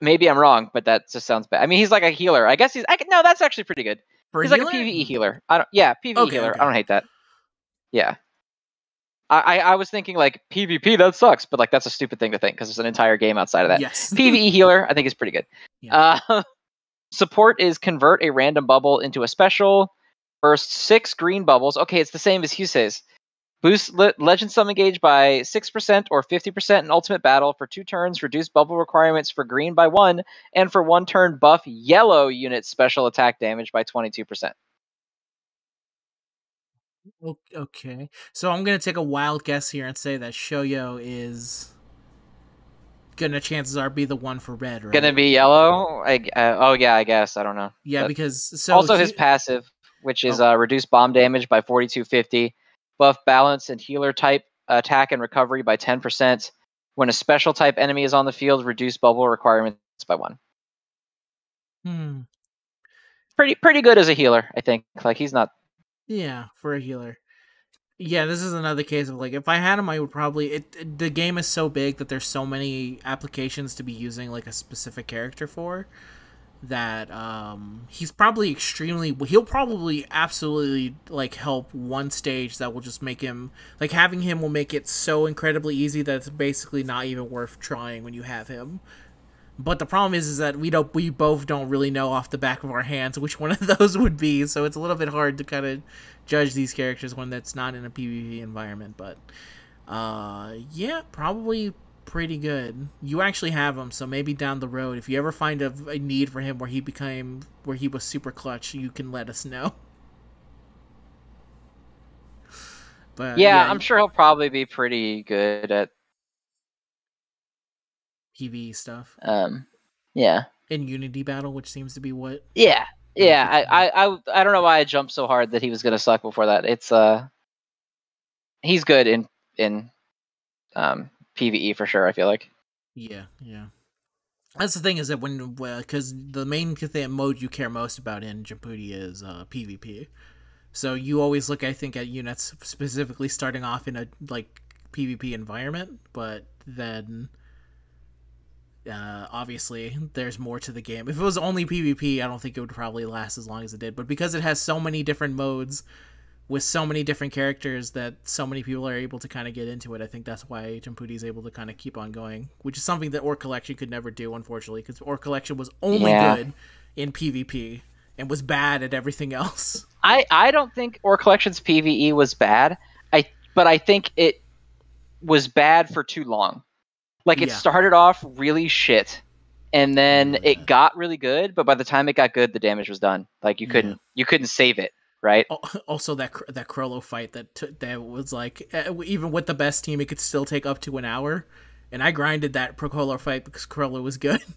maybe I'm wrong, but that just sounds bad. I mean, he's like a healer. I guess he's. I, no, that's actually pretty good. For He's like a? PVE healer. I don't. Yeah, PVE Okay, healer. okay. I don't hate that. Yeah. I, I I was thinking like PvP that sucks, but like that's a stupid thing to think because there's an entire game outside of that. Yes. PVE [laughs] healer I think is pretty good. Yeah. Uh, [laughs] support is convert a random bubble into a special. Burst six green bubbles. Okay, it's the same as Hyuse's. Boost le- legend summon gauge by 6% or 50% in ultimate battle for two turns, reduce bubble requirements for green by one, and for one turn, buff yellow unit special attack damage by 22%. Okay. So I'm gonna take a wild guess here and say that Shoyo is gonna chances are be the one for red, right? Gonna be yellow? I, uh, oh, yeah, I guess. I don't know. yeah, that- because so also, his passive, which is Oh. uh, reduce bomb damage by 4250, buff balance and healer type attack and recovery by 10%. When a special type enemy is on the field, reduce bubble requirements by one. Hmm. Pretty pretty good as a healer, I think. Like he's not. Yeah, for a healer. Yeah, this is another case of like if I had him, I would probably. It, it- the game is so big that there's so many applications to be using like a specific character for, that um he's probably extremely he'll probably absolutely like help one stage that will just make him like having him will make it so incredibly easy that it's basically not even worth trying when you have him. But the problem is is that we don't we both don't really know off the back of our hands which one of [laughs] those would be so it's a little bit hard to kind of judge these characters when that's not in a pvp environment but uh yeah probably pretty good. You actually have him, so maybe down the road, if you ever find a, a need for him where he became where he was super clutch, you can let us know. [laughs] But yeah, yeah, I'm sure he'll probably be pretty good at PvE stuff. Um, yeah. In Unity battle, which seems to be what. Yeah, yeah. I, I, I, I don't know why I jumped so hard that he was gonna suck before that. It's uh, he's good in in um PVE for sure. I feel like. Yeah, yeah. That's the thing is that when because uh, the main thing, mode you care most about in Jumputi is uh, PvP, so you always look I think at units specifically starting off in a like PvP environment, but then uh, obviously there's more to the game. If it was only PvP, I don't think it would probably last as long as it did, but because it has so many different modes with so many different characters that so many people are able to kind of get into it. I think that's why Jumputi is able to kind of keep on going, which is something that Orc Collection could never do, unfortunately, because Orc Collection was only yeah. good in PvP and was bad at everything else. [laughs] I, I don't think Orc Collection's PvE was bad. I but I think it was bad for too long. Like it yeah. started off really shit and then it got really good, but by the time it got good, the damage was done. Like you couldn't you couldn't save it right? [laughs] Also, that that Chrollo fight that t- that was like even with the best team, it could still take up to an hour. And I grinded that Pro Chrollo fight because Chrollo was good. [laughs]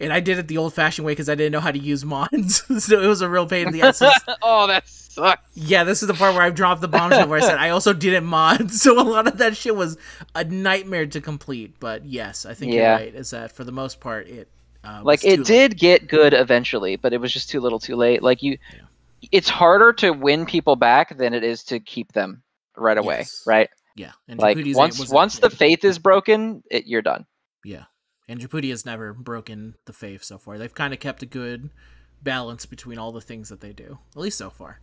And I did it the old-fashioned way because I didn't know how to use mods, [laughs] so it was a real pain in the ass. oh, that sucks. Yeah, this is the part where I dropped the bombshell where I said I also didn't mod, so a lot of that shit was a nightmare to complete. But yes, I think yeah. you're right. Is that for the most part it uh, like it did get good eventually, but it was just too little, too late. Like you, yeah it's harder to win people back than it is to keep them right away, yes. right? Yeah, and like once once the faith is broken, it, you're done. Yeah, and Jumputi has never broken the faith so far. They've kind of kept a good balance between all the things that they do, at least so far.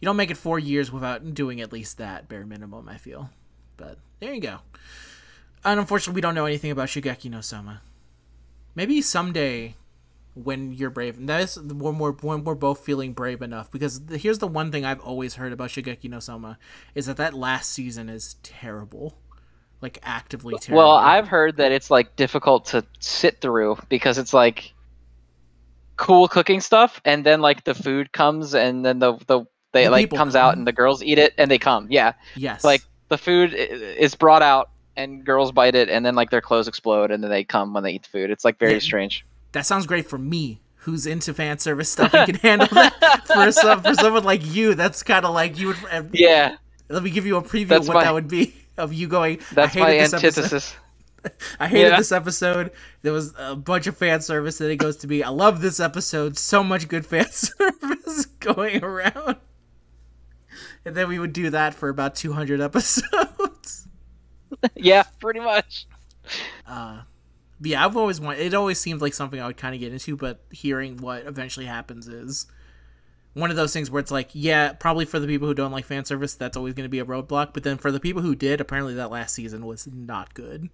You don't make it four years without doing at least that bare minimum. I feel, but there you go. And unfortunately, we don't know anything about Shokugeki no Soma. Maybe someday when you're brave. And that is when we're when we're both feeling brave enough. Because the, here's the one thing I've always heard about Shokugeki no Soma is that that last season is terrible, like actively terrible. Well, I've heard that it's like difficult to sit through because it's like cool cooking stuff, and then like the food comes, and then the the they the like comes come. out, and the girls eat it, and they come. Yeah. Yes. Like the food is brought out and girls bite it and then like their clothes explode and then they come when they eat the food. It's like very yeah, strange that sounds great for me who's into fan service stuff and can handle that for some for someone like you that's kind of like you would uh, yeah let me give you a preview that's of what my, that would be of you going that's my antithesis [laughs] I hated yeah. this episode. There was a bunch of fan service, and it goes to be, I love this episode. So much good fan [laughs] service going around. And then we would do that for about 200 episodes. [laughs] yeah, pretty much. Uh, yeah, I've always wanted. It always seemed like something I would kind of get into, but hearing what eventually happens is one of those things where it's like, yeah, probably for the people who don't like fan service, that's always going to be a roadblock. But then for the people who did, apparently that last season was not good,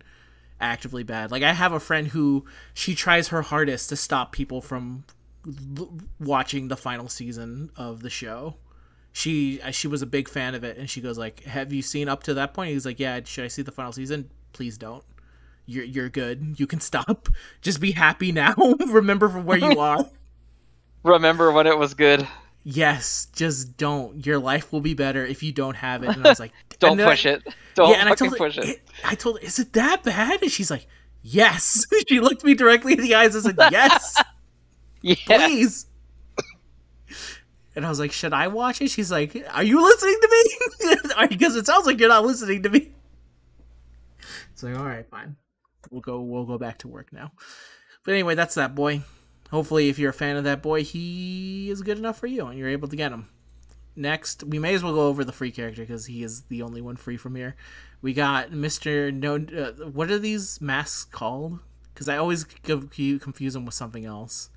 actively bad. Like I have a friend who she tries her hardest to stop people from watching the final season of the show. She she was a big fan of it, and she goes like, "Have you seen up to that point?" He's like, "Yeah." Should I see the final season? Please don't you're you're good. You can stop. [laughs] Just be happy now. [laughs] Remember from where you [laughs] are. Remember when it was good. Yes, just don't. Your life will be better if you don't have it. And I was like, don't push I, it. Don't yeah, and I told push her, it. I told her, is it that bad? And she's like, yes. she looked me directly in the eyes and said, yes. yeah. Please. And I was like, should I watch it? She's like, are you listening to me? because it sounds like you're not listening to me. It's like, all right, fine we'll go we'll go back to work now. But anyway, that's that boy. Hopefully, if you're a fan of that boy, he is good enough for you, and you're able to get him. Next, we may as well go over the free character because he is the only one free from here. We got Mister No. Uh, what are these masks called? Because I always confuse them with something else.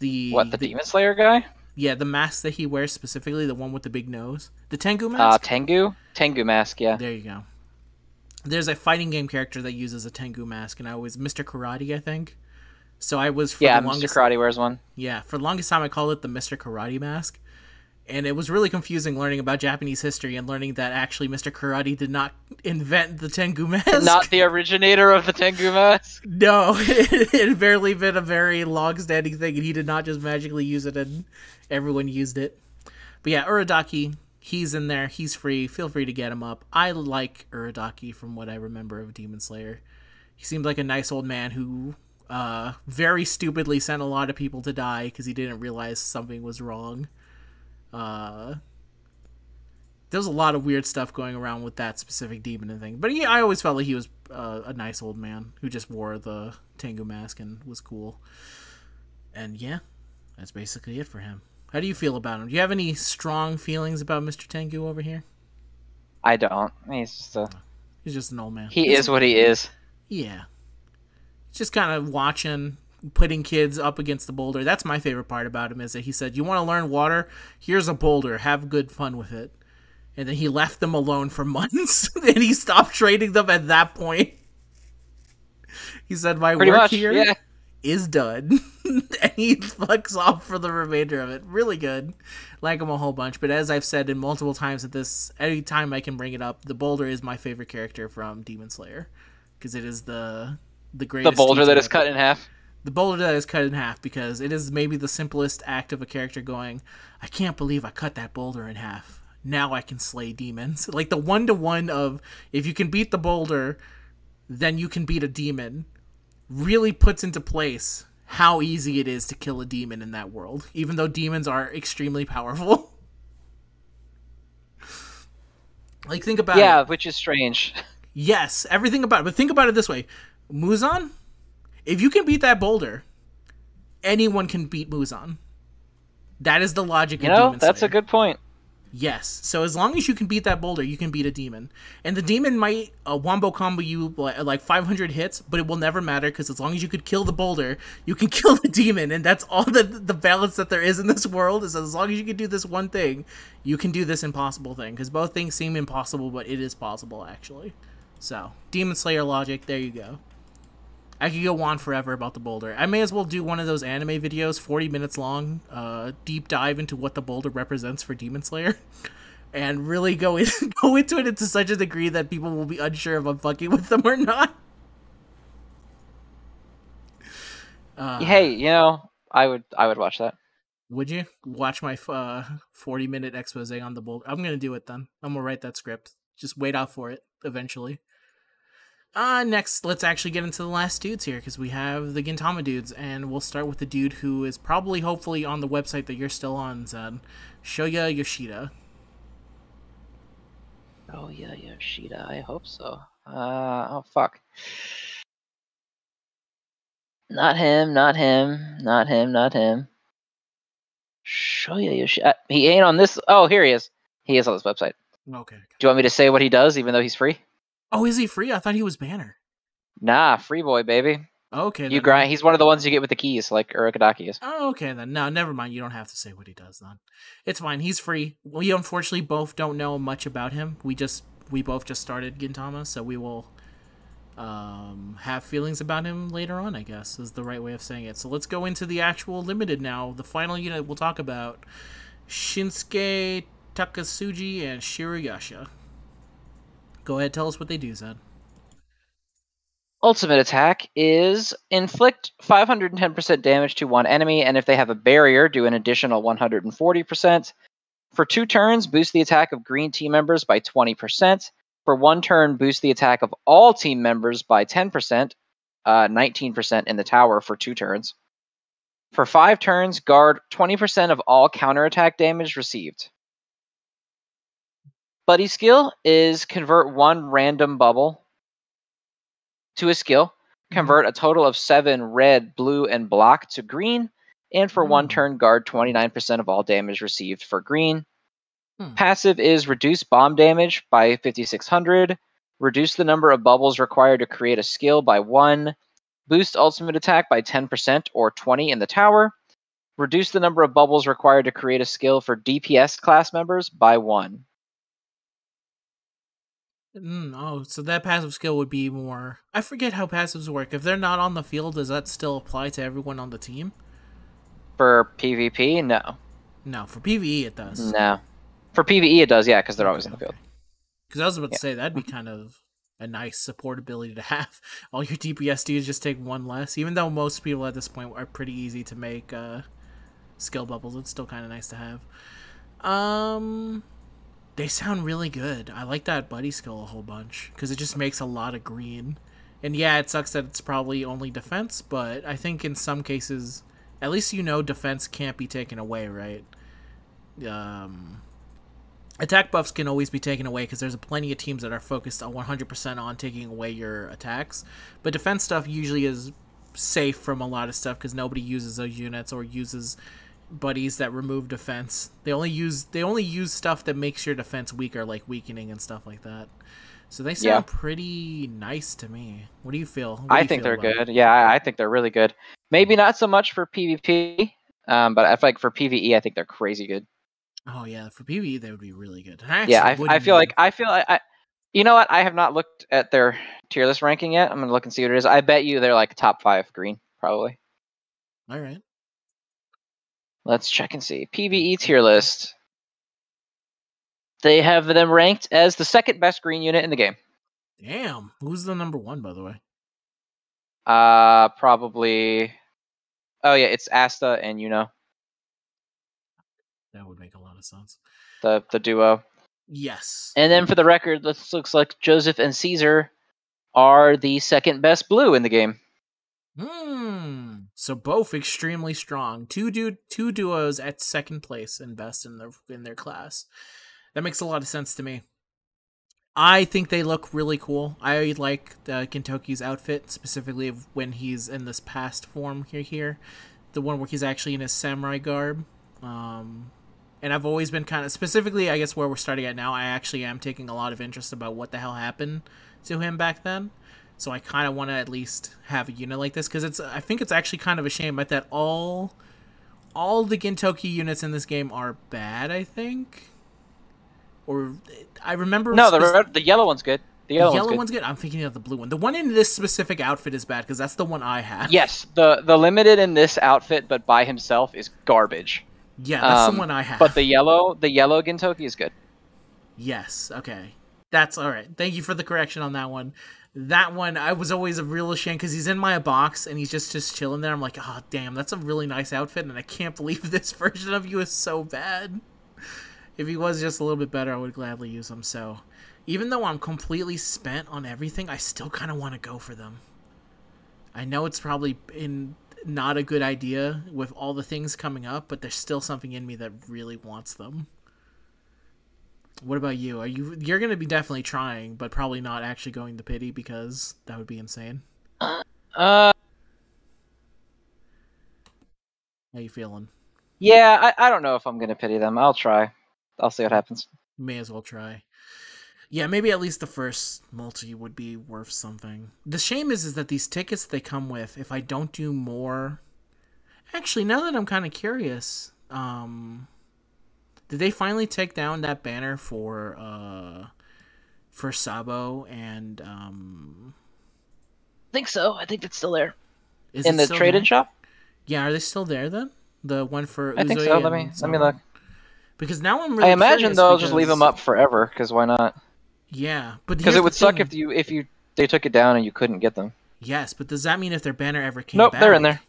The What the, Demon Slayer guy? Yeah, the mask that he wears specifically, the one with the big nose, the Tengu Uh, mask. Tengu. Tengu mask. Yeah. there you go. There's a fighting game character that uses a Tengu mask, and I was Mr. Karate, I think. So I was for Yeah. the Mr. longest Karate wears one. Yeah, for the longest time I called it the Mr. Karate mask. And it was really confusing learning about Japanese history and learning that actually Mr. Karate did not invent the Tengu [laughs] mask. Not the originator of the Tengu mask. [laughs] No, [laughs] it had barely been a very long-standing thing, and he did not just magically use it, and everyone used it. But yeah, Urokodaki, he's in there. He's free. Feel free to get him up. I like Urokodaki from what I remember of Demon Slayer. He seemed like a nice old man who uh, very stupidly sent a lot of people to die because he didn't realize something was wrong. Uh, there was a lot of weird stuff going around with that specific demon and thing. But yeah, I always felt like he was uh, a nice old man who just wore the Tengu mask and was cool. And yeah, that's basically it for him. How do you feel about him? Do you have any strong feelings about Mr. Tengu over here? I don't. He's just a. He's just an old man. He is what he is. Yeah. Just kind of watching, putting kids up against the boulder. That's my favorite part about him is that he said, "You want to learn water? Here's a boulder. Have good fun with it." And then he left them alone for [laughs] months, and he stopped training them at that point. He said, "My Pretty work much. here Yeah. Is done," [laughs] and he fucks off for the remainder of it. Really good, like him a whole bunch. But as I've said in multiple times at this, every time I can bring it up, the boulder is my favorite character from Demon Slayer because it is the the greatest. The boulder that is cut in half. The boulder that is cut in half because it is maybe the simplest act of a character going, I can't believe I cut that boulder in half. Now I can slay demons. [laughs] Like the one to one of if you can beat the boulder, then you can beat a demon. Really puts into place how easy it is to kill a demon in that world, even though demons are extremely powerful. [laughs] like think about it. Yeah, which is strange. Yes, everything about it. But think about it this way Muzan, if you can beat that boulder, anyone can beat Muzan. That is the logic You know, that's a good point. Yes. So as long as you can beat that boulder, you can beat a demon. And the demon might uh, wombo combo you like 500 hits, but it will never matter because as long as you could kill the boulder, you can [laughs] kill the demon. And that's all the, the balance that there is in this world is as long as you can do this one thing, you can do this impossible thing. Because both things seem impossible, but it is possible actually. So, Demon Slayer logic, there you go. I could go on forever about the boulder. I may as well do one of those anime videos, 40 minutes long, uh, deep dive into what the boulder represents for Demon Slayer, [laughs] and really go in, [laughs] go into it to such a degree that people will be unsure if I'm fucking with them or not. Uh, hey, you know, I would I would watch that. Would you watch my uh, 40 minute expose on the boulder? I'm gonna do it then. I'm gonna write that script. Just wait out for it eventually. Uh, next, let's actually get into the last dudes here because we have the Gintama dudes, and we'll start with the dude who is probably, hopefully, on the website that you're still on, Zen. Shoyo Yoshida. Oh yeah, Yoshida. I hope so. Uh oh fuck. Not him, not him, not him, not him. Shoyo Yoshida. He ain't on this. Oh, here he is. He is on this website. Okay. Do you want me to say what he does, even though he's free? Oh, is he free? I thought he was banner. Nah, free boy, baby. Okay. You then. grind. He's one of the ones you get with the keys, like Urokodaki is. Oh, okay then. No, never mind. You don't have to say what he does then. It's fine. He's free. We unfortunately both don't know much about him. We just we both just started Gintama, so we will um, have feelings about him later on. I guess is the right way of saying it. So let's go into the actual limited now. The final unit we'll talk about: Shinsuke Takasugi and Shiroyasha. Go ahead, tell us what they do, Zen. Ultimate attack is inflict 510% damage to one enemy, and if they have a barrier, do an additional 140%. For two turns, boost the attack of green team members by 20%. For one turn, boost the attack of all team members by 10%, uh, 19% in the tower for two turns. For five turns, guard 20% of all counterattack damage received. Buddy skill is convert one random bubble to a skill, convert a total of seven red, blue, and black to green, and for one Hmm. turn, guard 29% of all damage received for green. Hmm. Passive is reduce bomb damage by 5600, reduce the number of bubbles required to create a skill by one, boost ultimate attack by 10% or 20 in the tower, reduce the number of bubbles required to create a skill for DPS class members by one. Mm, oh, so that passive skill would be more. I forget how passives work. If they're not on the field, does that still apply to everyone on the team? For PvP, no. No, for PVE it does. No. For PvE, it does, yeah, because they're always in the field. Because I was about to Yeah. say that'd be kind of a nice support ability to have. [laughs] All your DPS dudes just take one less. Even though most people at this point are pretty easy to make uh, skill bubbles, it's still kind of nice to have. Um, they sound really good. I like that buddy skill a whole bunch because it just makes a lot of green. And yeah, it sucks that it's probably only defense, but I think in some cases, at least you know defense can't be taken away, right? Um, attack buffs can always be taken away because there's a plenty of teams that are focused on 100% on taking away your attacks. But defense stuff usually is safe from a lot of stuff because nobody uses those units or uses buddies that remove defense. They only use they only use stuff that makes your defense weaker, like weakening and stuff like that. So they sound Yeah. pretty nice to me. What do you feel? What I you think feel they're about it? good. Yeah, I, I think they're really good. Maybe not so much for PvP, um, but I feel like for PvE, I think they're crazy good. Oh yeah, for PvE they would be really good. I yeah, I, I feel like I feel I, I, you know what? I have not looked at their tier list ranking yet. I'm gonna look and see what it is. I bet you they're like top five green, probably. all right. Let's check and see. PVE tier list. They have them ranked as the second best green unit in the game. Damn, who's the number one by the way? Uh, probably. Oh yeah, it's Asta and Yuno That would make a lot of sense. the the duo. Yes. And then for the record, this looks like Joseph and Caesar are the second best blue in the game. Hmm. So both extremely strong. Two du- two duos at second place and best in their in their class. That makes a lot of sense to me. I think they look really cool. I like the Gintoki's outfit specifically when he's in this past form here. Here, the one where he's actually in his samurai garb. Um, and I've always been kind of specifically, I guess, where we're starting at now. I actually am taking a lot of interest about what the hell happened to him back then. So I kind of want to at least have a unit like this because it's. I think it's actually kind of a shame that all, all the Gintoki units in this game are bad. I think, or I remember. No, the red, the yellow one's good. The the yellow, yellow one's, one's good. I'm thinking of the blue one. The one in this specific outfit is bad because that's the one I have. Yes, the the limited in this outfit, but by himself, is garbage. yeah, that's Um, the one I have. But the yellow, the yellow Gintoki is good. Yes. Okay. That's all right. Thank you for the correction on that one. That one, I was always a real shame because he's in my box and he's just just chilling there. I'm like, oh damn, that's a really nice outfit, and I can't [laughs] believe this version of you is so bad. If he was just a little bit better, I would gladly use him. So, even though I'm completely spent on everything, I still kind of want to go for them. I know it's probably in not a good idea with all the things coming up, but there's still something in me that really wants them. What about you? Are you you're gonna be definitely trying, but probably not actually going to pity because that would be insane. Uh, How you feeling? yeah, I, I don't know if I'm gonna pity them. I'll try. I'll see what happens. May as well try. Yeah, maybe at least the first multi would be worth something. The shame is is that these tickets they come with, if I don't do more Actually, now that I'm kind of curious, um did they finally take down that banner for uh for Sabo and um I think so. I think it's still there is in it the still trade-in shop. Yeah, are they still there then? The one for I think Uzui so. Let me let me look. Because now I'm really I imagine curious they'll just leave them up forever. Because why not? Yeah, but Because it the would suck if you if you they took it down and you couldn't get them. Yes, but does that mean if their banner ever came Nope, back? they're in there.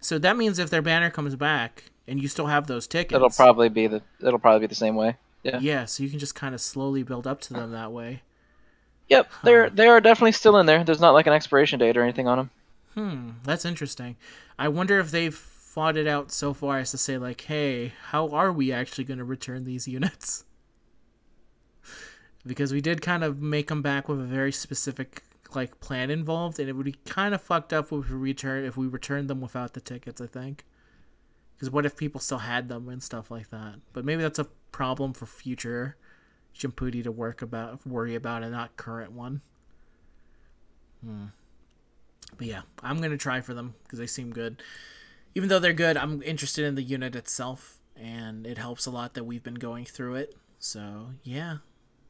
So that means if their banner comes back and you still have those tickets, It'll probably be the it'll probably be the same way. Yeah. yeah. So you can just kind of slowly build up to them that way. Yep, they're they are definitely still in there. There's not like an expiration date or anything on them. Hmm, that's interesting. I wonder if they've fought it out so far as to say like, hey, how are we actually going to return these units? [laughs] Because we did kind of make them back with a very specific like plan involved, and it would be kind of fucked up if we return if we returned them without the tickets. I think. Because what if people still had them and stuff like that? But maybe that's a problem for future Jumputi to work about, worry about, and not current one. Hmm. But yeah, I'm gonna try for them because they seem good. even though they're good, I'm interested in the unit itself, and it helps a lot that we've been going through it. So yeah,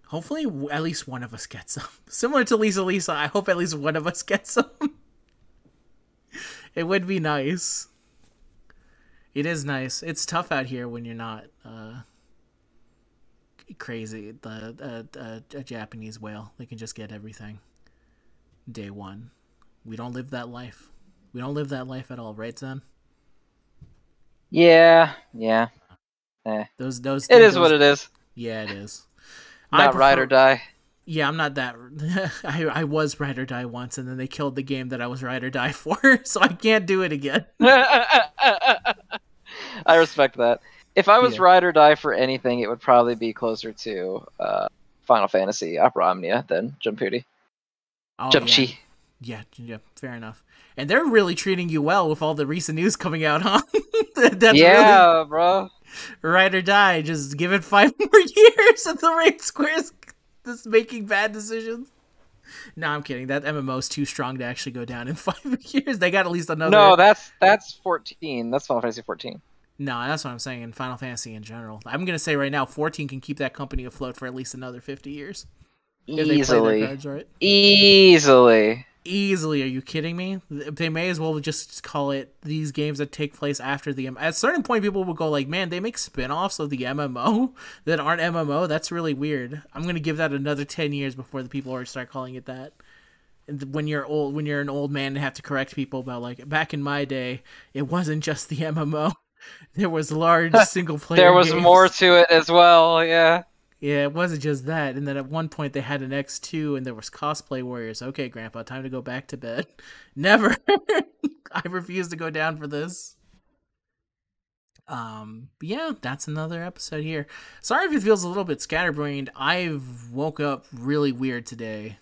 hopefully at least one of us gets some. [laughs] Similar to Lisa Lisa, I hope at least one of us gets some. [laughs] it would be nice. It is nice. It's tough out here when you're not uh, crazy. The uh, uh, a Japanese whale, they can just get everything. Day one, we don't live that life. We don't live that life at all, right, Zen? Yeah, yeah. Eh. Those those. It is those- what it is. Yeah, it is. Not ride or die. Yeah, I'm not that. [laughs] I I was ride or die once, and then they killed the game that I was ride or die [laughs] for, so I can't do it again. [laughs] I respect that. If I was Yeah. ride or die for anything, it would probably be closer to uh, Final Fantasy Opera Omnia than Jumpooty. Oh, Jumpchi. Yeah. yeah, yeah, fair enough. And they're really treating you well with all the recent news coming out, huh? That's yeah, bro. ride or die. Just give it five more years, and the Raid Square's just making bad decisions. No, I'm kidding. That MMO's too strong to actually go down in [laughs] five years. They got at least another. No, that's that's 14. That's Final Fantasy 14. No, that's what I'm saying in Final Fantasy in general. I'm gonna say right now, 14 can keep that company afloat for at least another 50 years. If they play their Easily. cards right. Easily. Easily, are you kidding me? They may as well just call it these games that take place after the M. At a certain point, people will go like, "Man, they make spin-offs of the MMO [laughs] that aren't MMO. That's really weird." I'm gonna give that another 10 years before the people are start calling it that. And when you're old, when you're an old man and have to correct people about like back in my day, it wasn't just the MMO. [laughs] There was large [laughs] single player. There was games. more to it as well, yeah. Yeah, it wasn't just that. And then at one point they had an X2 and there was cosplay warriors. Okay, grandpa, time to go back to bed. [laughs] Never. [laughs] I refuse to go down for this. Um, but yeah, that's another episode here. Sorry if it feels a little bit scatterbrained. I've woke up really weird today.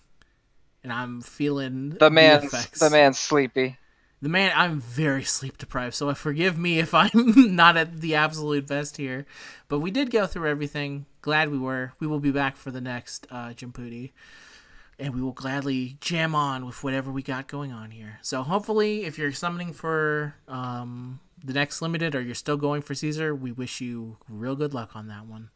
And I'm feeling The man's effects. the man's sleepy. The man, I'm very sleep deprived, so forgive me if I'm [laughs] not at the absolute best here. But we did go through everything. Glad we were. We will be back for the next uh, Jumputi. And we will gladly jam on with whatever we got going on here. So hopefully, if you're summoning for um, the next limited or you're still going for Caesar, we wish you real good luck on that one.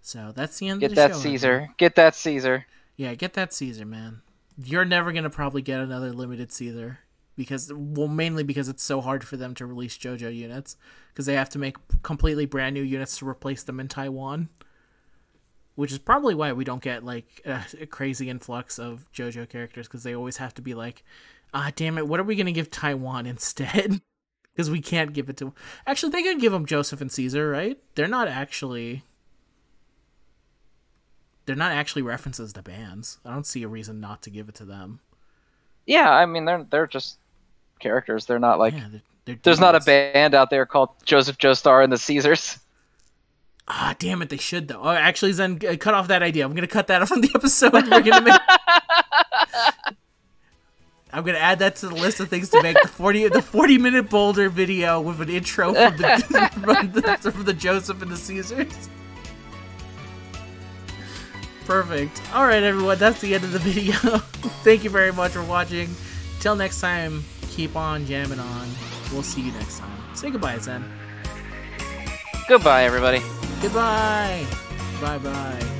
So that's the end Get of the that show. Caesar. Get that Caesar. Yeah, get that Caesar, man. You're never gonna probably get another limited Caesar because, well, mainly because it's so hard for them to release JoJo units because they have to make completely brand new units to replace them in Taiwan. Which is probably why we don't get like a, a crazy influx of JoJo characters because they always have to be like, ah, damn it, what are we gonna give Taiwan [laughs] instead? Because we can't give it to. Actually, they can give them Joseph and Caesar, right? They're not actually they're not actually references to bands. I don't see a reason not to give it to them. Yeah, I mean they're they're just characters. They're not like yeah, they're, they're there's not a band out there called Joseph Joestar and the Caesars. Ah, damn it, they should though. Oh, actually, Zen, uh, cut off that idea. I'm gonna cut that off [laughs] from the episode. We're gonna make. [laughs] I'm gonna add that to the list of things to make the 40 the 40 minute Boulder video with an intro from the [laughs] from the, from the Joseph and the Caesars. Perfect. All right, everyone, that's the end of the video. Thank you very much for watching. Till next time, keep on jamming on. We'll see you next time. Say goodbye, Zen. Goodbye, everybody. Goodbye. Bye bye.